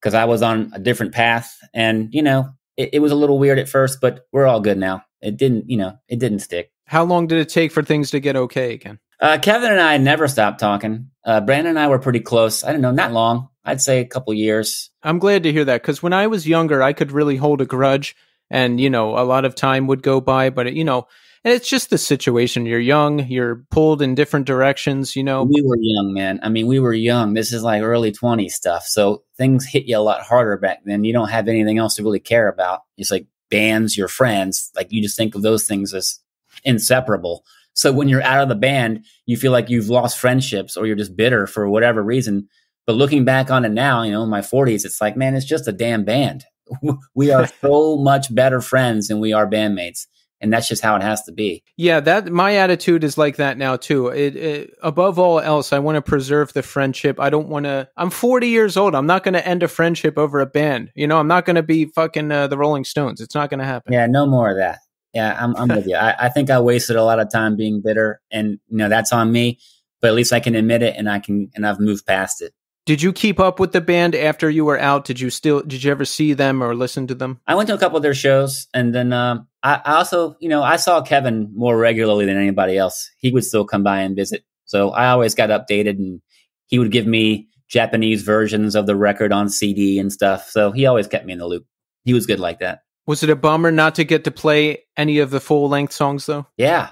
because I was on a different path. And, you know, it, it, was a little weird at first, but we're all good now. It didn't, you know, it didn't stick. How long did it take for things to get okay again? Uh, Kevin and I never stopped talking. Uh, Brandon and I were pretty close. I don't know, not long. I'd say a couple years. I'm glad to hear that because when I was younger, I could really hold a grudge and, you know, a lot of time would go by, but, it, you know, and it's just the situation. You're young, you're pulled in different directions, you know. We were young, man. I mean, we were young. This is like early 20s stuff. So things hit you a lot harder back then. You don't have anything else to really care about. It's like bands, your friends. Like you just think of those things as inseparable. So when you're out of the band, you feel like you've lost friendships or you're just bitter for whatever reason. But looking back on it now, you know, in my 40s, it's like, man, it's just a damn band. we are so much better friends than we are bandmates and that's just how it has to be. Yeah, that my attitude is like that now too. It, it, above all else, I want to preserve the friendship. I don't want to. I'm 40 years old. I'm not going to end a friendship over a band. You know, I'm not going to be fucking uh, the Rolling Stones. It's not going to happen. Yeah, no more of that. Yeah, I'm, I'm with you. I, I think I wasted a lot of time being bitter, and you know that's on me. But at least I can admit it, and I can, and I've moved past it. Did you keep up with the band after you were out? Did you still did you ever see them or listen to them? I went to a couple of their shows, and then um, I, I, also, you know, I saw Kevin more regularly than anybody else. He would still come by and visit, so I always got updated, and he would give me Japanese versions of the record on CD and stuff. So he always kept me in the loop. He was good like that. Was it a bummer not to get to play any of the full length songs though? Yeah.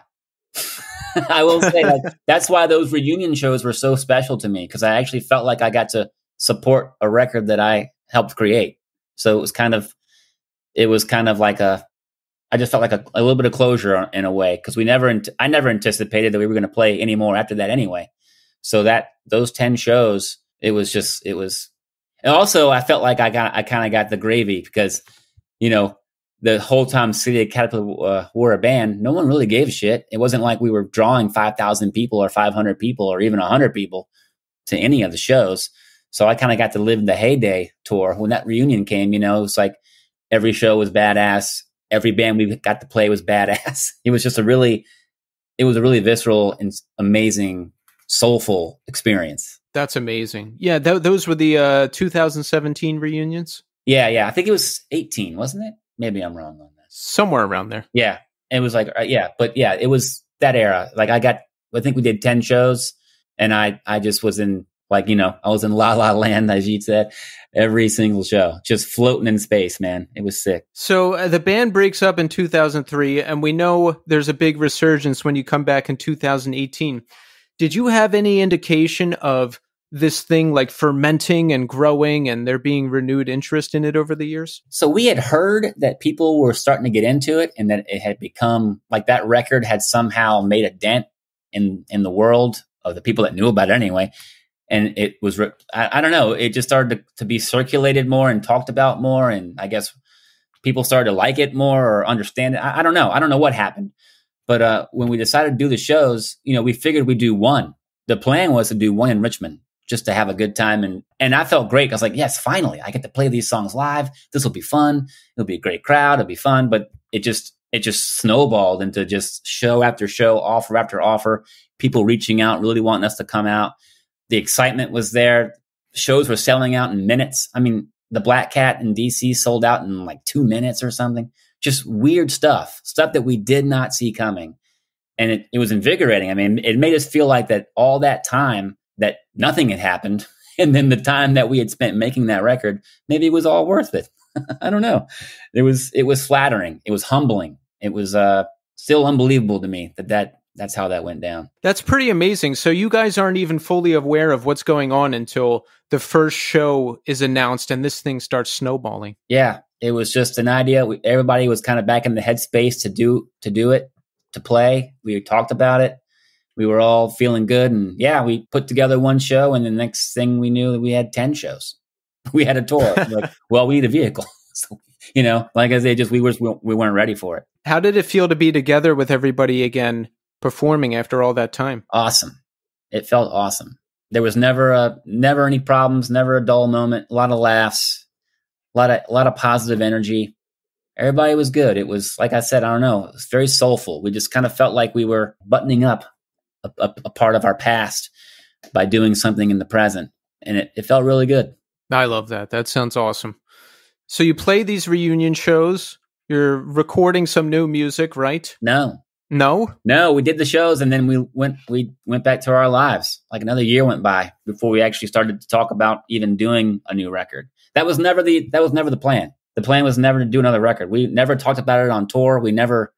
I will say like, that's why those reunion shows were so special to me because I actually felt like I got to support a record that I helped create. So it was kind of, it was kind of like a, I just felt like a, a little bit of closure in a way because we never, I never anticipated that we were going to play anymore after that anyway. So that those ten shows, it was just, it was, and also I felt like I got, I kind of got the gravy because, you know, the whole time City of Caterpillar uh, were a band, no one really gave a shit. It wasn't like we were drawing 5,000 people or 500 people or even 100 people to any of the shows. So I kind of got to live the heyday tour. When that reunion came, you know, it's like every show was badass. Every band we got to play was badass. It was just a really, it was a really visceral and amazing, soulful experience. That's amazing. Yeah, th- those were the uh, 2017 reunions. Yeah, yeah. I think it was 18, wasn't it? Maybe I'm wrong on that. Somewhere around there. Yeah. It was like, uh, yeah, but yeah, it was that era. Like I got, I think we did 10 shows and I, I just was in like, you know, I was in la la land, as you said, every single show, just floating in space, man. It was sick. So uh, the band breaks up in 2003 and we know there's a big resurgence when you come back in 2018. Did you have any indication of this thing like fermenting and growing and there being renewed interest in it over the years? So we had heard that people were starting to get into it and that it had become like that record had somehow made a dent in in the world of the people that knew about it anyway. And it was, I, I don't know, it just started to, to be circulated more and talked about more. And I guess people started to like it more or understand it. I, I don't know. I don't know what happened. But uh, when we decided to do the shows, you know, we figured we'd do one. The plan was to do one in Richmond just to have a good time. And, and I felt great. I was like, yes, finally, I get to play these songs live. This will be fun. It'll be a great crowd. It'll be fun. But it just, it just snowballed into just show after show, offer after offer, people reaching out, really wanting us to come out. The excitement was there. Shows were selling out in minutes. I mean, the Black Cat in DC sold out in like two minutes or something. Just weird stuff, stuff that we did not see coming. And it, it was invigorating. I mean, it made us feel like that all that time that nothing had happened. And then the time that we had spent making that record, maybe it was all worth it. I don't know. It was, it was flattering. It was humbling. It was, uh, still unbelievable to me that that that's how that went down. That's pretty amazing. So you guys aren't even fully aware of what's going on until the first show is announced and this thing starts snowballing. Yeah, it was just an idea. We, everybody was kind of back in the headspace to do to do it, to play. We talked about it. We were all feeling good, and yeah, we put together one show, and the next thing we knew, we had ten shows. We had a tour. like, well, we need a vehicle. so, you know, like I say, just we were we weren't ready for it. How did it feel to be together with everybody again performing after all that time? Awesome. It felt awesome. There was never a never any problems, never a dull moment, a lot of laughs, a lot of a lot of positive energy. Everybody was good. It was like I said, I don't know, it was very soulful. We just kind of felt like we were buttoning up a, a, part of our past by doing something in the present. And it, it felt really good. I love that. That sounds awesome. So you play these reunion shows, you're recording some new music, right? No, no, no, we did the shows and then we went we went back to our lives. Like another year went by before we actually started to talk about even doing a new record. That was never the that was never the plan. The plan was never to do another record. We never talked about it on tour. We never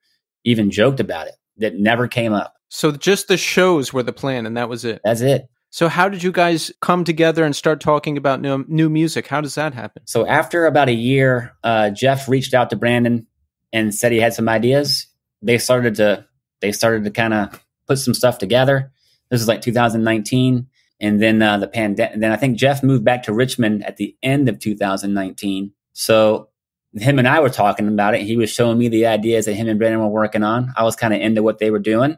even joked about it. That never came up. So just the shows were the plan and that was it. That's it. So how did you guys come together and start talking about new new music? How does that happen? So after about a year, uh, Jeff reached out to Brandon and said he had some ideas they started to they started to kind of put some stuff together. This is like 2019, and then uh, the pandemic. Then I think Jeff moved back to Richmond at the end of 2019. So him and I were talking about it. He was showing me the ideas that him and Brandon were working on. I was kind of into what they were doing.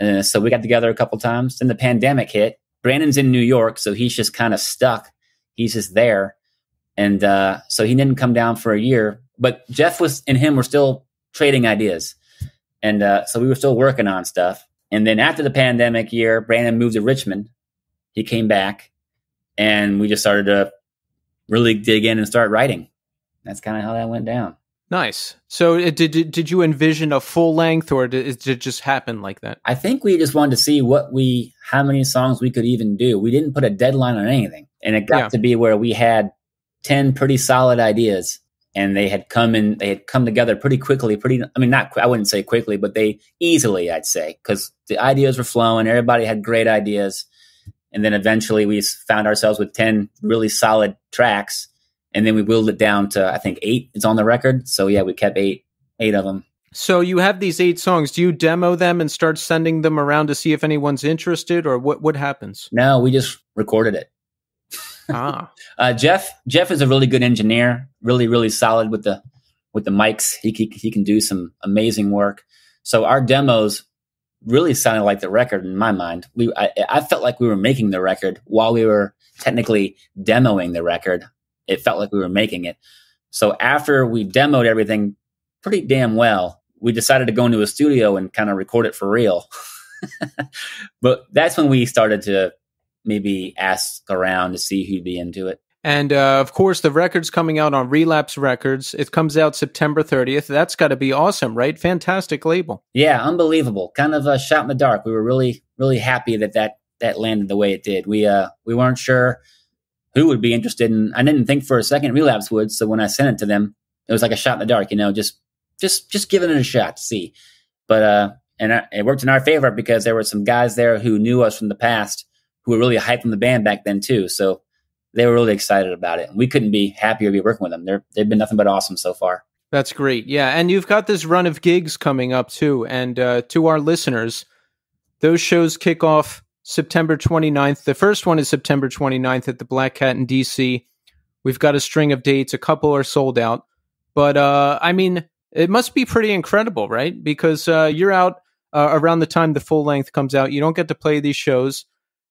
Uh, so we got together a couple times. Then the pandemic hit. Brandon's in New York, so he's just kind of stuck. He's just there. And uh, so he didn't come down for a year. But Jeff was and him were still trading ideas. And uh, so we were still working on stuff. And then after the pandemic year, Brandon moved to Richmond. He came back and we just started to really dig in and start writing. That's kind of how that went down. Nice. So, uh, it, did did you envision a full length, or did, did, it just happen like that? I think we just wanted to see what we, how many songs we could even do. We didn't put a deadline on anything, and it got yeah. to be where we had ten pretty solid ideas, and they had come in they had come together pretty quickly pretty i mean not i wouldn't say quickly but they easily i'd say because the ideas were flowing everybody had great ideas and then eventually we found ourselves with 10 really solid tracks and then we whittled it down to i think eight it's on the record so yeah we kept eight eight of them so you have these eight songs do you demo them and start sending them around to see if anyone's interested or what what happens no we just recorded it ah. Uh, Jeff Jeff is a really good engineer, really really solid with the with the mics. He, he he can do some amazing work. So our demos really sounded like the record in my mind. We I, I felt like we were making the record while we were technically demoing the record. It felt like we were making it. So after we demoed everything pretty damn well, we decided to go into a studio and kind of record it for real. but that's when we started to maybe ask around to see who'd be into it. And uh, of course, the record's coming out on Relapse Records. It comes out September 30th. That's got to be awesome, right? Fantastic label. Yeah, unbelievable. Kind of a shot in the dark. We were really, really happy that that, that landed the way it did. We uh, we weren't sure who would be interested in. I didn't think for a second Relapse would. So when I sent it to them, it was like a shot in the dark. You know, just just just giving it a shot to see. But uh, and it worked in our favor because there were some guys there who knew us from the past who were really on the band back then too. So they were really excited about it. and We couldn't be happier to be working with them. They're, they've been nothing but awesome so far. That's great. Yeah. And you've got this run of gigs coming up too. And uh, to our listeners, those shows kick off September 29th. The first one is September 29th at the Black Cat in DC. We've got a string of dates. A couple are sold out. But uh, I mean, it must be pretty incredible, right? Because uh, you're out uh, around the time the full length comes out. You don't get to play these shows,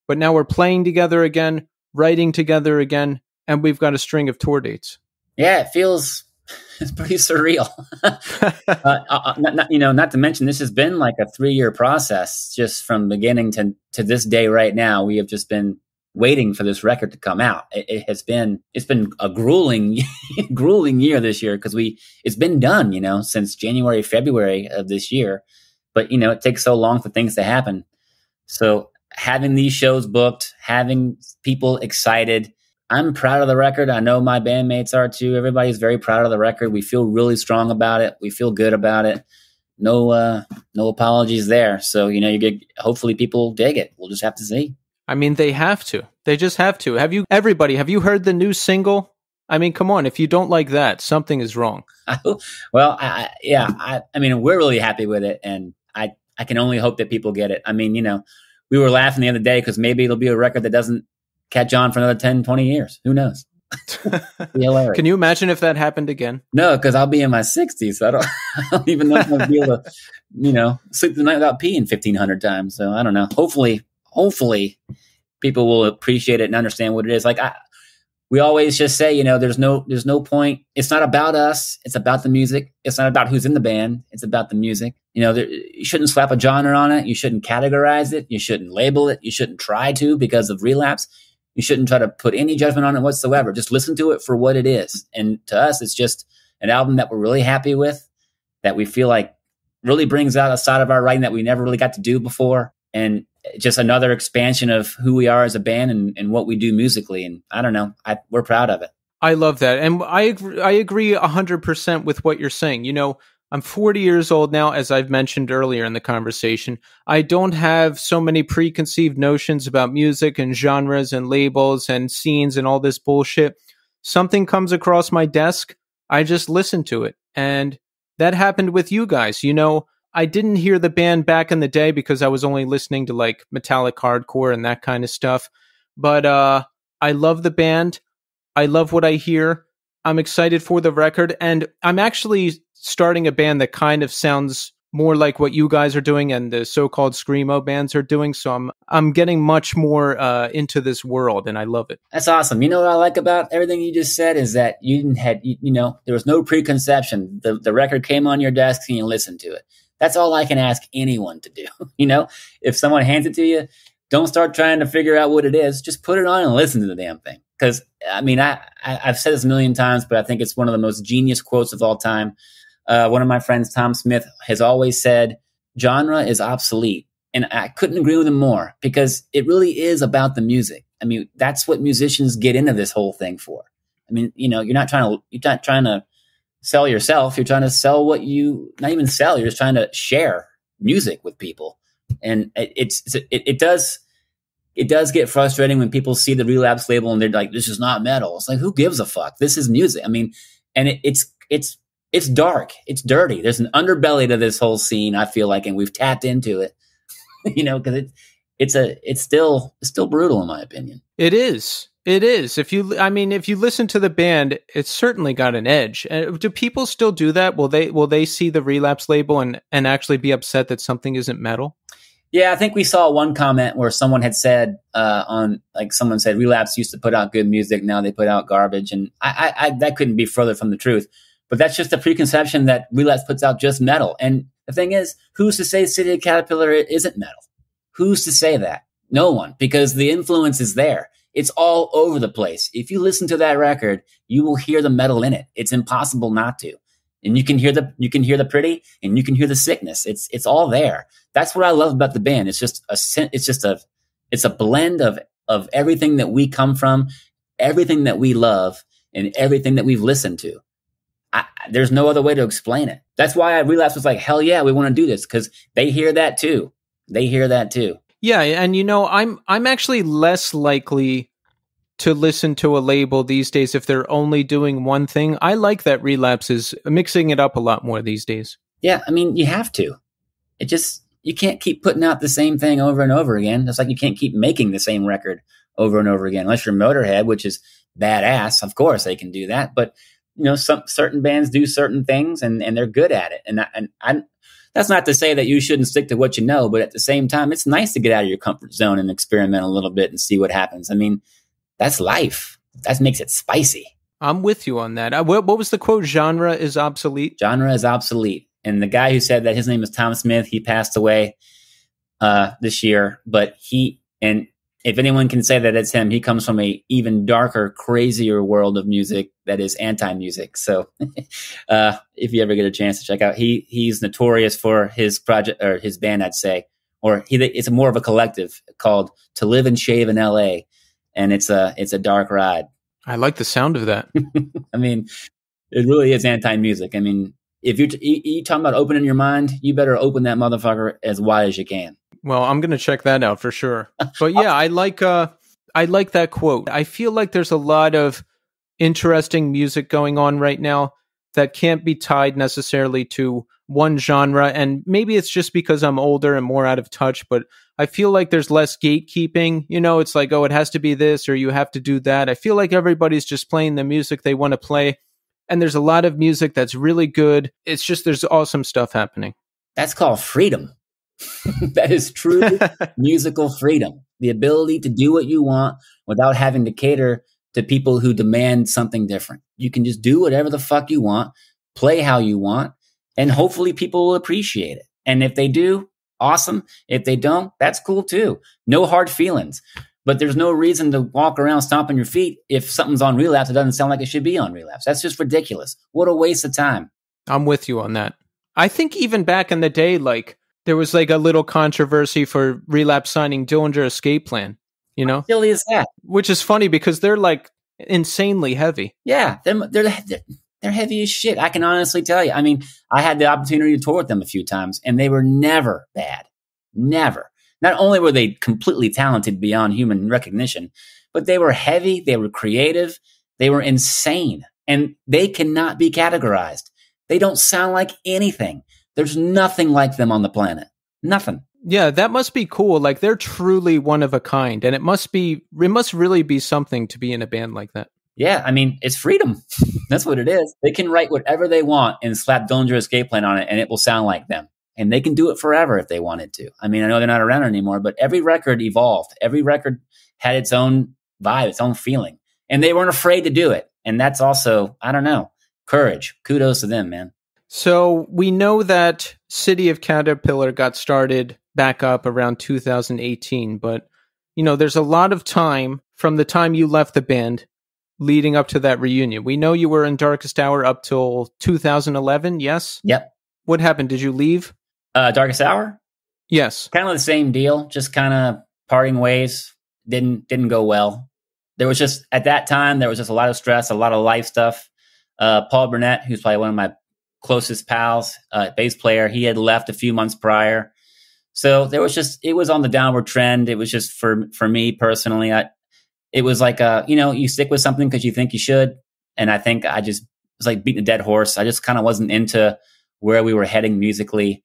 but now we're playing together again, writing together again, and we've got a string of tour dates. Yeah, it feels it's pretty surreal. Uh, uh, not, you know, not to mention this has been like a three year process, just from beginning to to this day. Right now, we have just been waiting for this record to come out. It, it has been it's been a grueling grueling year this year because we it's been done, you know, since January February of this year. But you know, it takes so long for things to happen. So having these shows booked, having people excited, I'm proud of the record. I know my bandmates are too. Everybody's very proud of the record. We feel really strong about it. We feel good about it. No, uh, no apologies there. So you know, you get. Hopefully, people dig it. We'll just have to see. I mean, they have to. They just have to. Have you, everybody? Have you heard the new single? I mean, come on. If you don't like that, something is wrong. well, I, yeah. I, I mean, we're really happy with it, and I, I can only hope that people get it. I mean, you know, we were laughing the other day because maybe it'll be a record that doesn't catch on for another 10, 20 years. Who knows? Can you imagine if that happened again? No, because I'll be in my 60s. So I don't, I don't even know if I'll be able to, you know, sleep the night without peeing 1,500 times. So I don't know. Hopefully, hopefully people will appreciate it and understand what it is. Like I, we always just say, you know, there's no, there's no point. It's not about us. It's about the music. It's not about who's in the band. It's about the music. You know, there, you shouldn't slap a genre on it. You shouldn't categorize it. You shouldn't label it. You shouldn't try to because of relapse you shouldn't try to put any judgment on it whatsoever. Just listen to it for what it is. And to us, it's just an album that we're really happy with, that we feel like really brings out a side of our writing that we never really got to do before. And just another expansion of who we are as a band and, and what we do musically. And I don't know, I, we're proud of it. I love that. And I I agree 100% with what you're saying. You know, I'm 40 years old now, as I've mentioned earlier in the conversation. I don't have so many preconceived notions about music and genres and labels and scenes and all this bullshit. Something comes across my desk, I just listen to it. And that happened with you guys. You know, I didn't hear the band back in the day because I was only listening to like metallic hardcore and that kind of stuff. But uh, I love the band. I love what I hear. I'm excited for the record. And I'm actually starting a band that kind of sounds more like what you guys are doing and the so-called screamo bands are doing. So I'm I'm getting much more uh, into this world, and I love it. That's awesome. You know what I like about everything you just said is that you didn't had you, you know there was no preconception. The the record came on your desk and you listened to it. That's all I can ask anyone to do. you know, if someone hands it to you, don't start trying to figure out what it is. Just put it on and listen to the damn thing. Because I mean, I, I I've said this a million times, but I think it's one of the most genius quotes of all time uh, one of my friends, Tom Smith, has always said genre is obsolete. And I couldn't agree with him more because it really is about the music. I mean, that's what musicians get into this whole thing for. I mean, you know, you're not trying to, you're not trying to sell yourself. You're trying to sell what you, not even sell, you're just trying to share music with people. And it, it's, it, it does, it does get frustrating when people see the relapse label and they're like, this is not metal. It's like, who gives a fuck? This is music. I mean, and it, it's, it's it's dark. It's dirty. There's an underbelly to this whole scene. I feel like, and we've tapped into it. you know, because it, it's a it's still it's still brutal in my opinion. It is. It is. If you, I mean, if you listen to the band, it's certainly got an edge. Do people still do that? Will they will they see the relapse label and and actually be upset that something isn't metal? Yeah, I think we saw one comment where someone had said uh, on like someone said relapse used to put out good music, now they put out garbage, and I, I, I that couldn't be further from the truth. But that's just a preconception that Relapse puts out just metal. And the thing is, who's to say City of Caterpillar isn't metal? Who's to say that? No one, because the influence is there. It's all over the place. If you listen to that record, you will hear the metal in it. It's impossible not to. And you can hear the you can hear the pretty and you can hear the sickness. It's it's all there. That's what I love about the band. It's just a it's just a it's a blend of of everything that we come from, everything that we love, and everything that we've listened to. I, there's no other way to explain it. That's why I realized was like, hell yeah, we want to do this because they hear that too. They hear that too. Yeah, and you know, I'm I'm actually less likely to listen to a label these days if they're only doing one thing. I like that Relapse is mixing it up a lot more these days. Yeah, I mean, you have to. It just you can't keep putting out the same thing over and over again. It's like you can't keep making the same record over and over again, unless you're Motorhead, which is badass. Of course, they can do that, but you know, some certain bands do certain things and and they're good at it. And I, and I, that's not to say that you shouldn't stick to what you know, but at the same time, it's nice to get out of your comfort zone and experiment a little bit and see what happens. I mean, that's life. That makes it spicy. I'm with you on that. Uh, what, what was the quote? Genre is obsolete. Genre is obsolete. And the guy who said that his name is Tom Smith. He passed away uh, this year, but he and if anyone can say that it's him, he comes from a even darker, crazier world of music that is anti-music. So, uh, if you ever get a chance to check out, he he's notorious for his project or his band, I'd say, or he it's more of a collective called To Live and Shave in L.A. and it's a it's a dark ride. I like the sound of that. I mean, it really is anti-music. I mean, if you're, t- you talking about opening your mind, you better open that motherfucker as wide as you can. Well, I'm gonna check that out for sure. But yeah, I like uh I like that quote. I feel like there's a lot of interesting music going on right now that can't be tied necessarily to one genre and maybe it's just because I'm older and more out of touch, but I feel like there's less gatekeeping. You know, it's like, oh, it has to be this or you have to do that. I feel like everybody's just playing the music they want to play. And there's a lot of music that's really good. It's just there's awesome stuff happening. That's called freedom. that is true musical freedom. The ability to do what you want without having to cater to people who demand something different. You can just do whatever the fuck you want, play how you want, and hopefully people will appreciate it. And if they do, awesome. If they don't, that's cool too. No hard feelings. But there's no reason to walk around stomping your feet if something's on relapse. It doesn't sound like it should be on relapse. That's just ridiculous. What a waste of time. I'm with you on that. I think even back in the day, like there was like a little controversy for relapse signing Dillinger Escape Plan. You know, How silly is that? Which is funny because they're like insanely heavy. Yeah, they're, they're they're heavy as shit. I can honestly tell you. I mean, I had the opportunity to tour with them a few times, and they were never bad. Never. Not only were they completely talented beyond human recognition, but they were heavy. They were creative. They were insane, and they cannot be categorized. They don't sound like anything. There's nothing like them on the planet. Nothing. Yeah, that must be cool. Like they're truly one of a kind, and it must be it must really be something to be in a band like that. Yeah, I mean, it's freedom. That's what it is. They can write whatever they want and slap Dillinger Escape Plan on it, and it will sound like them. And they can do it forever if they wanted to. I mean, I know they're not around anymore, but every record evolved. Every record had its own vibe, its own feeling, and they weren't afraid to do it. And that's also, I don't know, courage. Kudos to them, man. So we know that City of Caterpillar got started back up around 2018, but you know, there's a lot of time from the time you left the band leading up to that reunion. We know you were in Darkest Hour up till 2011, yes? Yep. What happened? Did you leave? Uh, Darkest Hour? Yes. Kind of the same deal, just kind of parting ways. Didn't didn't go well. There was just at that time there was just a lot of stress, a lot of life stuff. Uh, Paul Burnette, who's probably one of my closest pals, uh, bass player. He had left a few months prior, so there was just it was on the downward trend. It was just for for me personally. I it was like a you know you stick with something because you think you should, and I think I just was like beating a dead horse. I just kind of wasn't into where we were heading musically,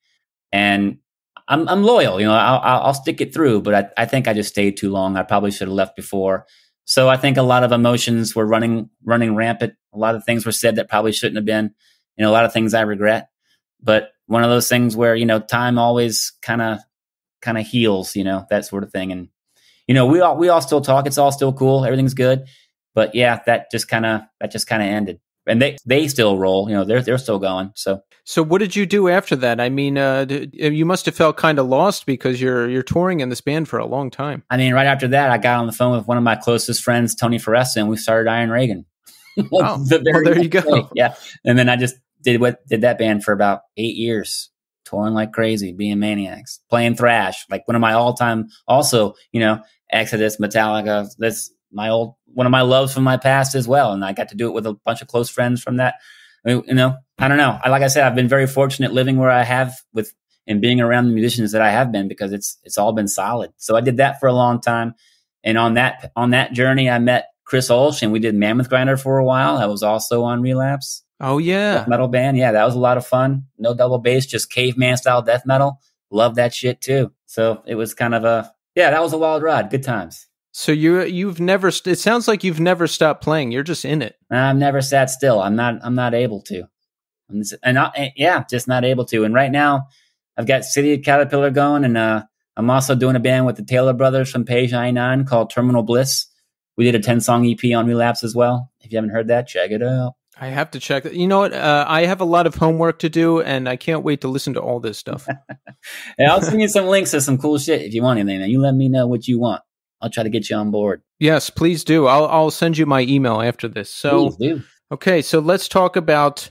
and I'm I'm loyal. You know, I'll I'll stick it through, but I I think I just stayed too long. I probably should have left before. So I think a lot of emotions were running running rampant. A lot of things were said that probably shouldn't have been you know, a lot of things I regret, but one of those things where, you know, time always kind of, kind of heals, you know, that sort of thing. And, you know, we all, we all still talk. It's all still cool. Everything's good. But yeah, that just kind of, that just kind of ended and they they still roll. You know, they're they're still going. So so what did you do after that? I mean, uh, you must have felt kind of lost because you're you're touring in this band for a long time. I mean, right after that, I got on the phone with one of my closest friends, Tony Foresta, and we started Iron Reagan. Oh, the well, there you go. Day. Yeah, and then I just did what did that band for about eight years, touring like crazy, being maniacs, playing thrash, like one of my all time. Also, you know, Exodus, Metallica. That's my old one of my loves from my past as well, and I got to do it with a bunch of close friends from that. You know, I don't know. I, like I said, I've been very fortunate living where I have with and being around the musicians that I have been because it's it's all been solid. So I did that for a long time, and on that on that journey, I met Chris Ulsh, and we did Mammoth Grinder for a while. I was also on Relapse. Oh yeah, death metal band. Yeah, that was a lot of fun. No double bass, just caveman style death metal. Love that shit too. So it was kind of a yeah, that was a wild ride. Good times. So you you've never it sounds like you've never stopped playing. You're just in it. I've never sat still. I'm not I'm not able to. Just, and I, yeah, just not able to. And right now, I've got City of Caterpillar going, and uh, I'm also doing a band with the Taylor brothers from Page 99 called Terminal Bliss. We did a 10 song EP on Relapse as well. If you haven't heard that, check it out. I have to check. You know what? Uh, I have a lot of homework to do, and I can't wait to listen to all this stuff. hey, I'll send you some links to some cool shit if you want anything. You let me know what you want. I'll try to get you on board. Yes, please do. I'll I'll send you my email after this. So, okay, so let's talk about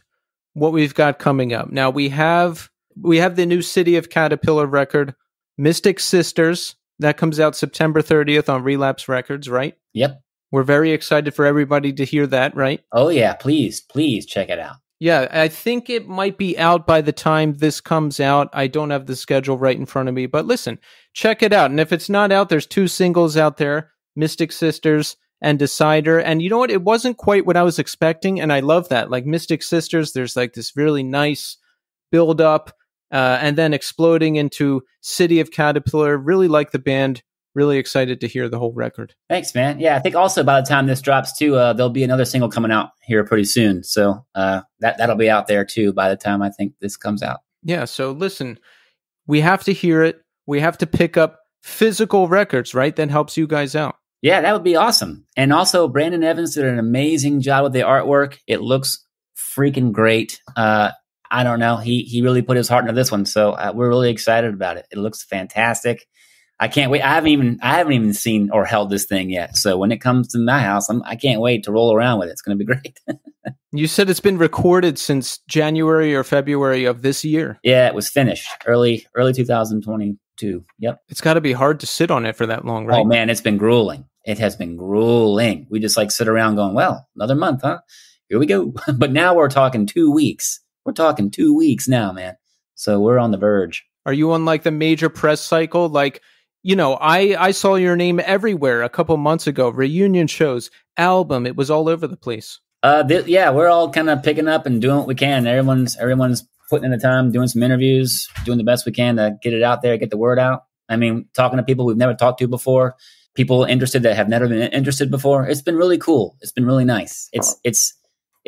what we've got coming up. Now we have we have the new City of Caterpillar record, Mystic Sisters, that comes out September 30th on Relapse Records, right? Yep. We're very excited for everybody to hear that, right? Oh, yeah. Please, please check it out. Yeah, I think it might be out by the time this comes out. I don't have the schedule right in front of me, but listen, check it out. And if it's not out, there's two singles out there Mystic Sisters and Decider. And you know what? It wasn't quite what I was expecting. And I love that. Like Mystic Sisters, there's like this really nice build up uh, and then exploding into City of Caterpillar. Really like the band really excited to hear the whole record. Thanks, man. Yeah, I think also by the time this drops too, uh, there'll be another single coming out here pretty soon. So uh, that that'll be out there too by the time I think this comes out. Yeah. So listen, we have to hear it. We have to pick up physical records, right? That helps you guys out. Yeah, that would be awesome. And also, Brandon Evans did an amazing job with the artwork. It looks freaking great. Uh, I don't know. He he really put his heart into this one, so uh, we're really excited about it. It looks fantastic. I can't wait. I haven't even I haven't even seen or held this thing yet. So when it comes to my house, I'm, I can not wait to roll around with it. It's going to be great. you said it's been recorded since January or February of this year. Yeah, it was finished early early 2022. Yep. It's got to be hard to sit on it for that long, right? Oh man, it's been grueling. It has been grueling. We just like sit around going, well, another month, huh? Here we go. but now we're talking two weeks. We're talking two weeks now, man. So we're on the verge. Are you on like the major press cycle? Like you know, I I saw your name everywhere a couple months ago. Reunion shows, album, it was all over the place. Uh, th- yeah, we're all kind of picking up and doing what we can. Everyone's everyone's putting in the time, doing some interviews, doing the best we can to get it out there, get the word out. I mean, talking to people we've never talked to before, people interested that have never been interested before. It's been really cool. It's been really nice. It's it's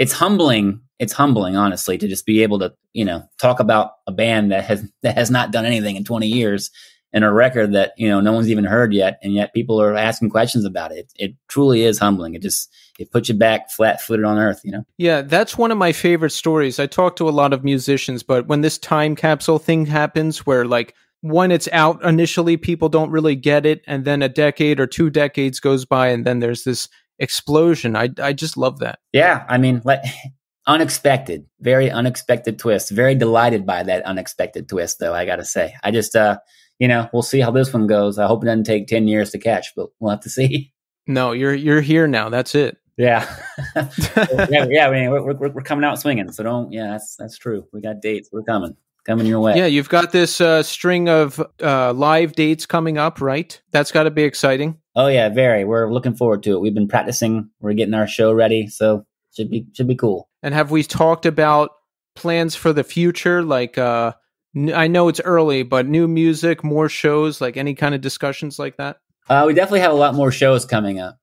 it's humbling. It's humbling, honestly, to just be able to you know talk about a band that has that has not done anything in 20 years and a record that you know no one's even heard yet, and yet people are asking questions about it. It truly is humbling. It just it puts you back flat footed on earth, you know. Yeah, that's one of my favorite stories. I talk to a lot of musicians, but when this time capsule thing happens, where like when it's out initially, people don't really get it, and then a decade or two decades goes by, and then there's this explosion. I I just love that. Yeah, I mean, like unexpected, very unexpected twist. Very delighted by that unexpected twist, though. I gotta say, I just uh you know, we'll see how this one goes. I hope it doesn't take 10 years to catch, but we'll have to see. No, you're you're here now. That's it. Yeah. yeah, yeah, I mean, we're, we're, we're coming out swinging. So don't, yeah, that's, that's true. We got dates. We're coming, coming your way. Yeah, you've got this uh, string of uh, live dates coming up, right? That's got to be exciting. Oh yeah, very. We're looking forward to it. We've been practicing. We're getting our show ready, so should be should be cool. And have we talked about plans for the future, like uh, I know it's early, but new music, more shows, like any kind of discussions like that? Uh, we definitely have a lot more shows coming up.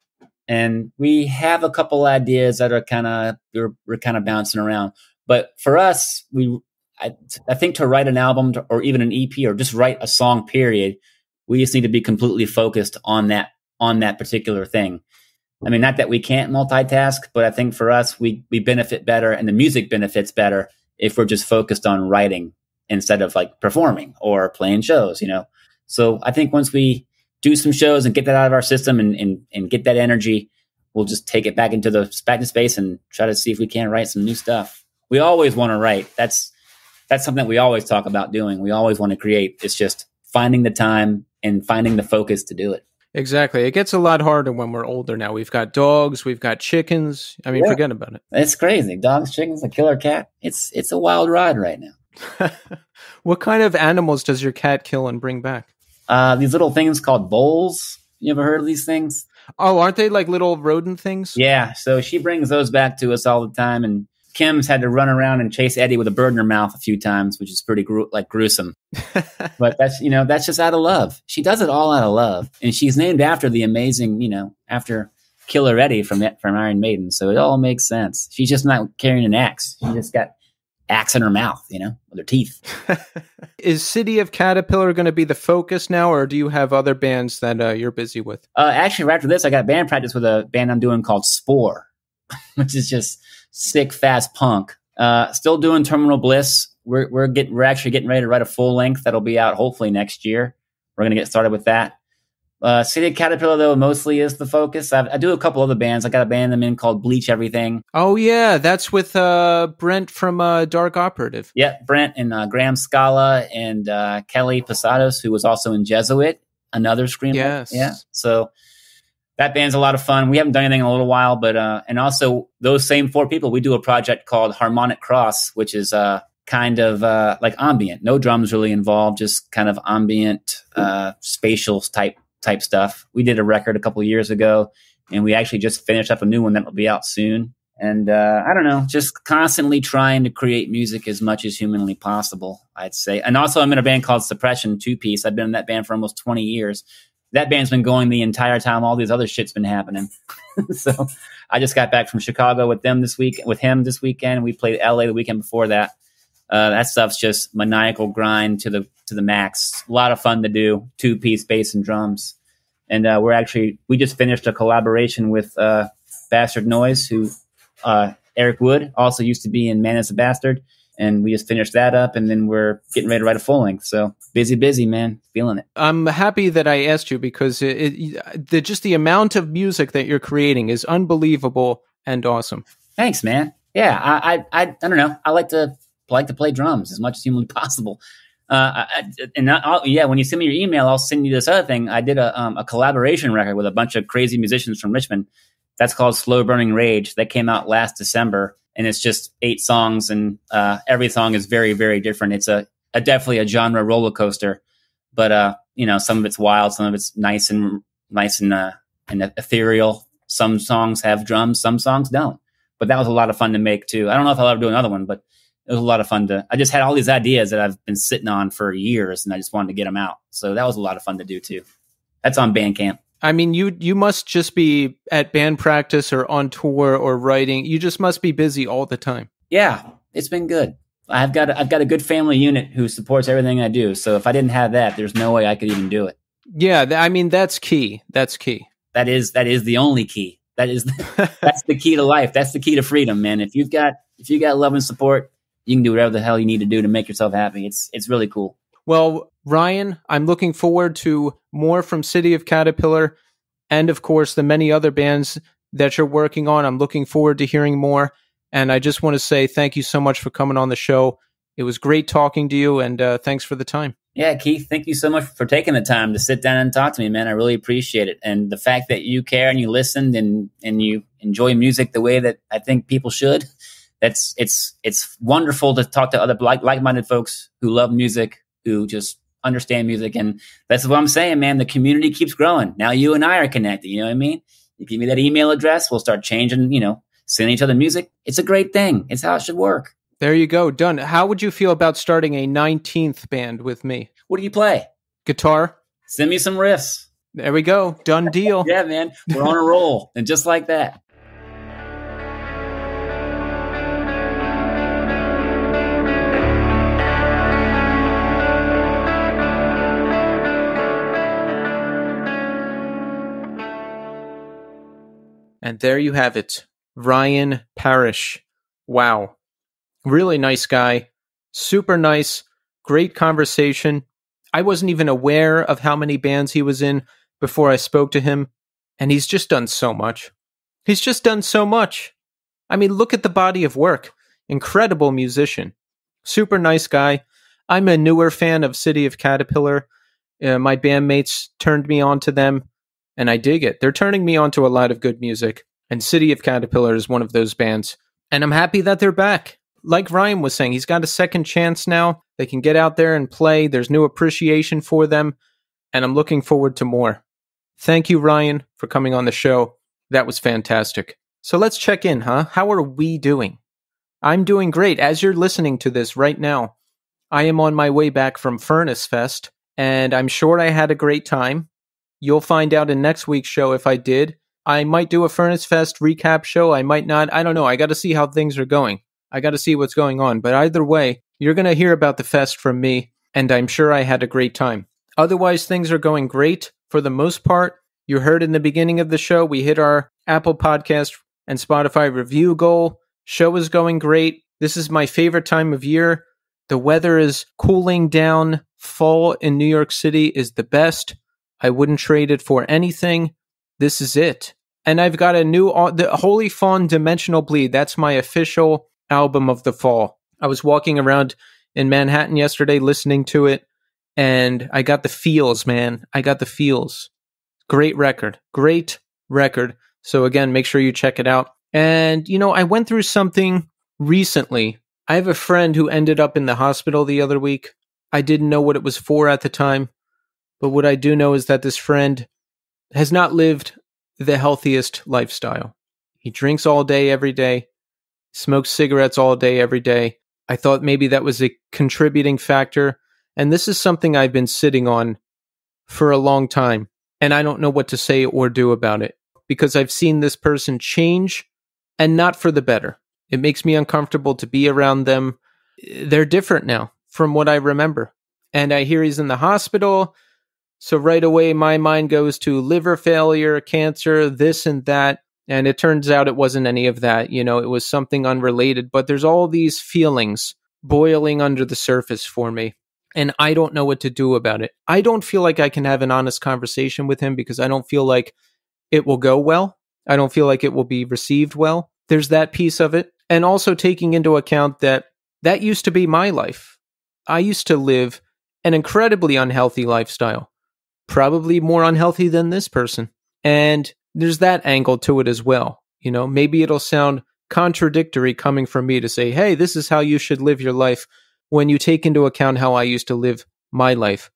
And we have a couple ideas that are kind of, we're, we're kind of bouncing around. But for us, we, I, I think to write an album to, or even an EP or just write a song, period, we just need to be completely focused on that, on that particular thing. I mean, not that we can't multitask, but I think for us, we, we benefit better and the music benefits better if we're just focused on writing instead of like performing or playing shows, you know? So I think once we do some shows and get that out of our system and, and, and get that energy, we'll just take it back into the back in space and try to see if we can write some new stuff. We always want to write. That's, that's something that we always talk about doing. We always want to create. It's just finding the time and finding the focus to do it. Exactly. It gets a lot harder when we're older now. We've got dogs, we've got chickens. I mean, yeah. forget about it. It's crazy. Dogs, chickens, a killer cat. It's it's a wild ride right now. what kind of animals does your cat kill and bring back? Uh, these little things called bowls. You ever heard of these things? Oh, aren't they like little rodent things? Yeah. So she brings those back to us all the time, and Kim's had to run around and chase Eddie with a bird in her mouth a few times, which is pretty gru- like gruesome. but that's you know that's just out of love. She does it all out of love, and she's named after the amazing you know after Killer Eddie from from Iron Maiden. So it all makes sense. She's just not carrying an axe. She just got axe in her mouth, you know, with her teeth. Is City of Caterpillar going to be the focus now, or do you have other bands that uh, you're busy with? Uh, actually, right after this, I got band practice with a band I'm doing called Spore, which is just sick, fast punk. Uh, still doing Terminal Bliss. We're we're getting we're actually getting ready to write a full length that'll be out hopefully next year. We're gonna get started with that. Uh, City of Caterpillar though mostly is the focus. I've, i do a couple other bands. I got a band I'm in called Bleach Everything. Oh yeah, that's with uh, Brent from uh, Dark Operative. Yeah, Brent and uh, Graham Scala and uh, Kelly Posados, who was also in Jesuit, another screamer. Yes. Yeah. So that band's a lot of fun. We haven't done anything in a little while, but uh, and also those same four people, we do a project called Harmonic Cross, which is uh, kind of uh, like ambient, no drums really involved, just kind of ambient, uh, spatial type type stuff. We did a record a couple years ago, and we actually just finished up a new one that will be out soon. And uh, I don't know, just constantly trying to create music as much as humanly possible, I'd say. And also, I'm in a band called Suppression Two Piece. I've been in that band for almost 20 years. That band's been going the entire time. All these other shit's been happening. so I just got back from Chicago with them this week, with him this weekend. We played LA the weekend before that. Uh, that stuff's just maniacal grind to the to the max. A lot of fun to do. Two piece bass and drums, and uh, we're actually we just finished a collaboration with uh, Bastard Noise, who uh, Eric Wood also used to be in Man is a Bastard, and we just finished that up, and then we're getting ready to write a full length. So busy, busy, man, feeling it. I'm happy that I asked you because it, it the, just the amount of music that you're creating is unbelievable and awesome. Thanks, man. Yeah, I, I, I, I don't know. I like to like to play drums as much as humanly possible. Uh, I, and I'll, yeah, when you send me your email, I'll send you this other thing. I did a, um, a collaboration record with a bunch of crazy musicians from Richmond. That's called Slow Burning Rage. That came out last December, and it's just eight songs, and uh, every song is very, very different. It's a, a definitely a genre roller coaster, but uh, you know, some of it's wild, some of it's nice and nice and uh, and ethereal. Some songs have drums, some songs don't. But that was a lot of fun to make too. I don't know if I'll ever do another one, but it was a lot of fun to. I just had all these ideas that I've been sitting on for years, and I just wanted to get them out. So that was a lot of fun to do too. That's on Bandcamp. I mean, you you must just be at band practice or on tour or writing. You just must be busy all the time. Yeah, it's been good. I've got a, I've got a good family unit who supports everything I do. So if I didn't have that, there's no way I could even do it. Yeah, th- I mean that's key. That's key. That is that is the only key. That is that's the key to life. That's the key to freedom, man. If you've got if you got love and support, you can do whatever the hell you need to do to make yourself happy. It's it's really cool. Well, Ryan, I'm looking forward to more from City of Caterpillar and of course the many other bands that you're working on. I'm looking forward to hearing more. And I just want to say thank you so much for coming on the show. It was great talking to you, and uh, thanks for the time. Yeah, Keith, thank you so much for taking the time to sit down and talk to me, man. I really appreciate it. And the fact that you care and you listened and, and you enjoy music the way that I think people should that's it's it's wonderful to talk to other like like-minded folks who love music, who just understand music, and that's what I'm saying, man. The community keeps growing. Now you and I are connected. You know what I mean? You give me that email address, we'll start changing. You know, sending each other music. It's a great thing. It's how it should work. There you go, done. How would you feel about starting a 19th band with me? What do you play? Guitar. Send me some riffs. There we go. Done deal. yeah, man. We're on a roll. And just like that. And there you have it. Ryan Parrish. Wow. Really nice guy. Super nice. Great conversation. I wasn't even aware of how many bands he was in before I spoke to him. And he's just done so much. He's just done so much. I mean, look at the body of work. Incredible musician. Super nice guy. I'm a newer fan of City of Caterpillar. Uh, my bandmates turned me on to them and I dig it. They're turning me on to a lot of good music, and City of Caterpillar is one of those bands. And I'm happy that they're back. like Ryan was saying, he's got a second chance now. They can get out there and play. There's new appreciation for them, and I'm looking forward to more. Thank you, Ryan, for coming on the show. That was fantastic. So let's check in, huh? How are we doing? I'm doing great. As you're listening to this right now, I am on my way back from Furnace Fest, and I'm sure I had a great time. You'll find out in next week's show if I did. I might do a Furnace Fest recap show. I might not. I don't know. I got to see how things are going. I got to see what's going on. But either way, you're going to hear about the fest from me, and I'm sure I had a great time. Otherwise, things are going great for the most part. You heard in the beginning of the show, we hit our Apple Podcast and Spotify review goal. Show is going great. This is my favorite time of year. The weather is cooling down. Fall in New York City is the best. I wouldn't trade it for anything. This is it. And I've got a new, the Holy Fawn Dimensional Bleed. That's my official album of the fall. I was walking around in Manhattan yesterday listening to it, and I got the feels, man. I got the feels. Great record. Great record. So, again, make sure you check it out. And, you know, I went through something recently. I have a friend who ended up in the hospital the other week. I didn't know what it was for at the time, but what I do know is that this friend has not lived the healthiest lifestyle. He drinks all day, every day, smokes cigarettes all day, every day. I thought maybe that was a contributing factor. And this is something I've been sitting on for a long time. And I don't know what to say or do about it because I've seen this person change and not for the better. It makes me uncomfortable to be around them. They're different now from what I remember. And I hear he's in the hospital. So right away, my mind goes to liver failure, cancer, this and that. And it turns out it wasn't any of that. You know, it was something unrelated, but there's all these feelings boiling under the surface for me. And I don't know what to do about it. I don't feel like I can have an honest conversation with him because I don't feel like it will go well. I don't feel like it will be received well. There's that piece of it. And also taking into account that that used to be my life. I used to live an incredibly unhealthy lifestyle, probably more unhealthy than this person. And there's that angle to it as well. You know, maybe it'll sound contradictory coming from me to say, hey, this is how you should live your life when you take into account how I used to live my life.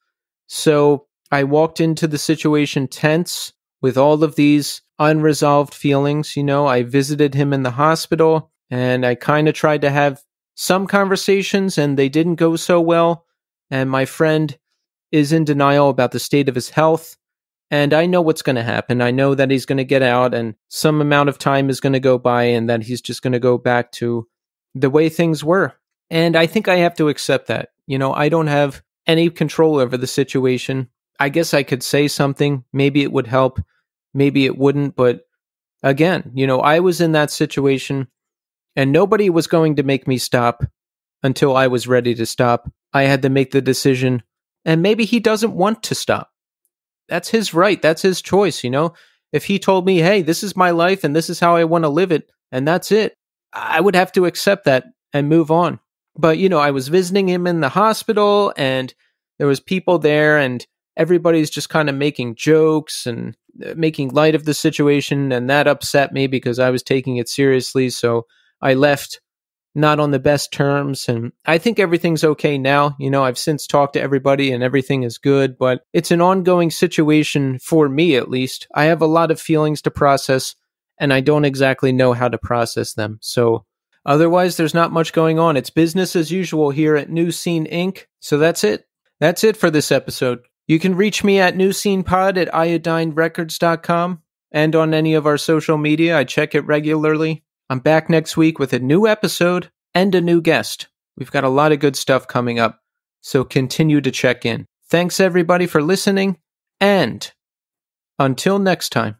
So I walked into the situation tense with all of these unresolved feelings. You know, I visited him in the hospital and I kind of tried to have some conversations and they didn't go so well. And my friend is in denial about the state of his health. And I know what's going to happen. I know that he's going to get out and some amount of time is going to go by and that he's just going to go back to the way things were. And I think I have to accept that. You know, I don't have any control over the situation. I guess I could say something. Maybe it would help. Maybe it wouldn't. But again, you know, I was in that situation and nobody was going to make me stop until I was ready to stop. I had to make the decision. And maybe he doesn't want to stop that's his right. That's his choice, you know? If he told me, hey, this is my life and this is how I want to live it, and that's it, I would have to accept that and move on. But, you know, I was visiting him in the hospital and there was people there and everybody's just kind of making jokes and uh, making light of the situation and that upset me because I was taking it seriously. So I left not on the best terms. And I think everything's okay now. You know, I've since talked to everybody and everything is good, but it's an ongoing situation for me, at least. I have a lot of feelings to process and I don't exactly know how to process them. So otherwise, there's not much going on. It's business as usual here at New Scene Inc. So that's it. That's it for this episode. You can reach me at newscenepod at iodinerecords.com and on any of our social media. I check it regularly. I'm back next week with a new episode and a new guest. We've got a lot of good stuff coming up, so continue to check in. Thanks everybody for listening, and until next time.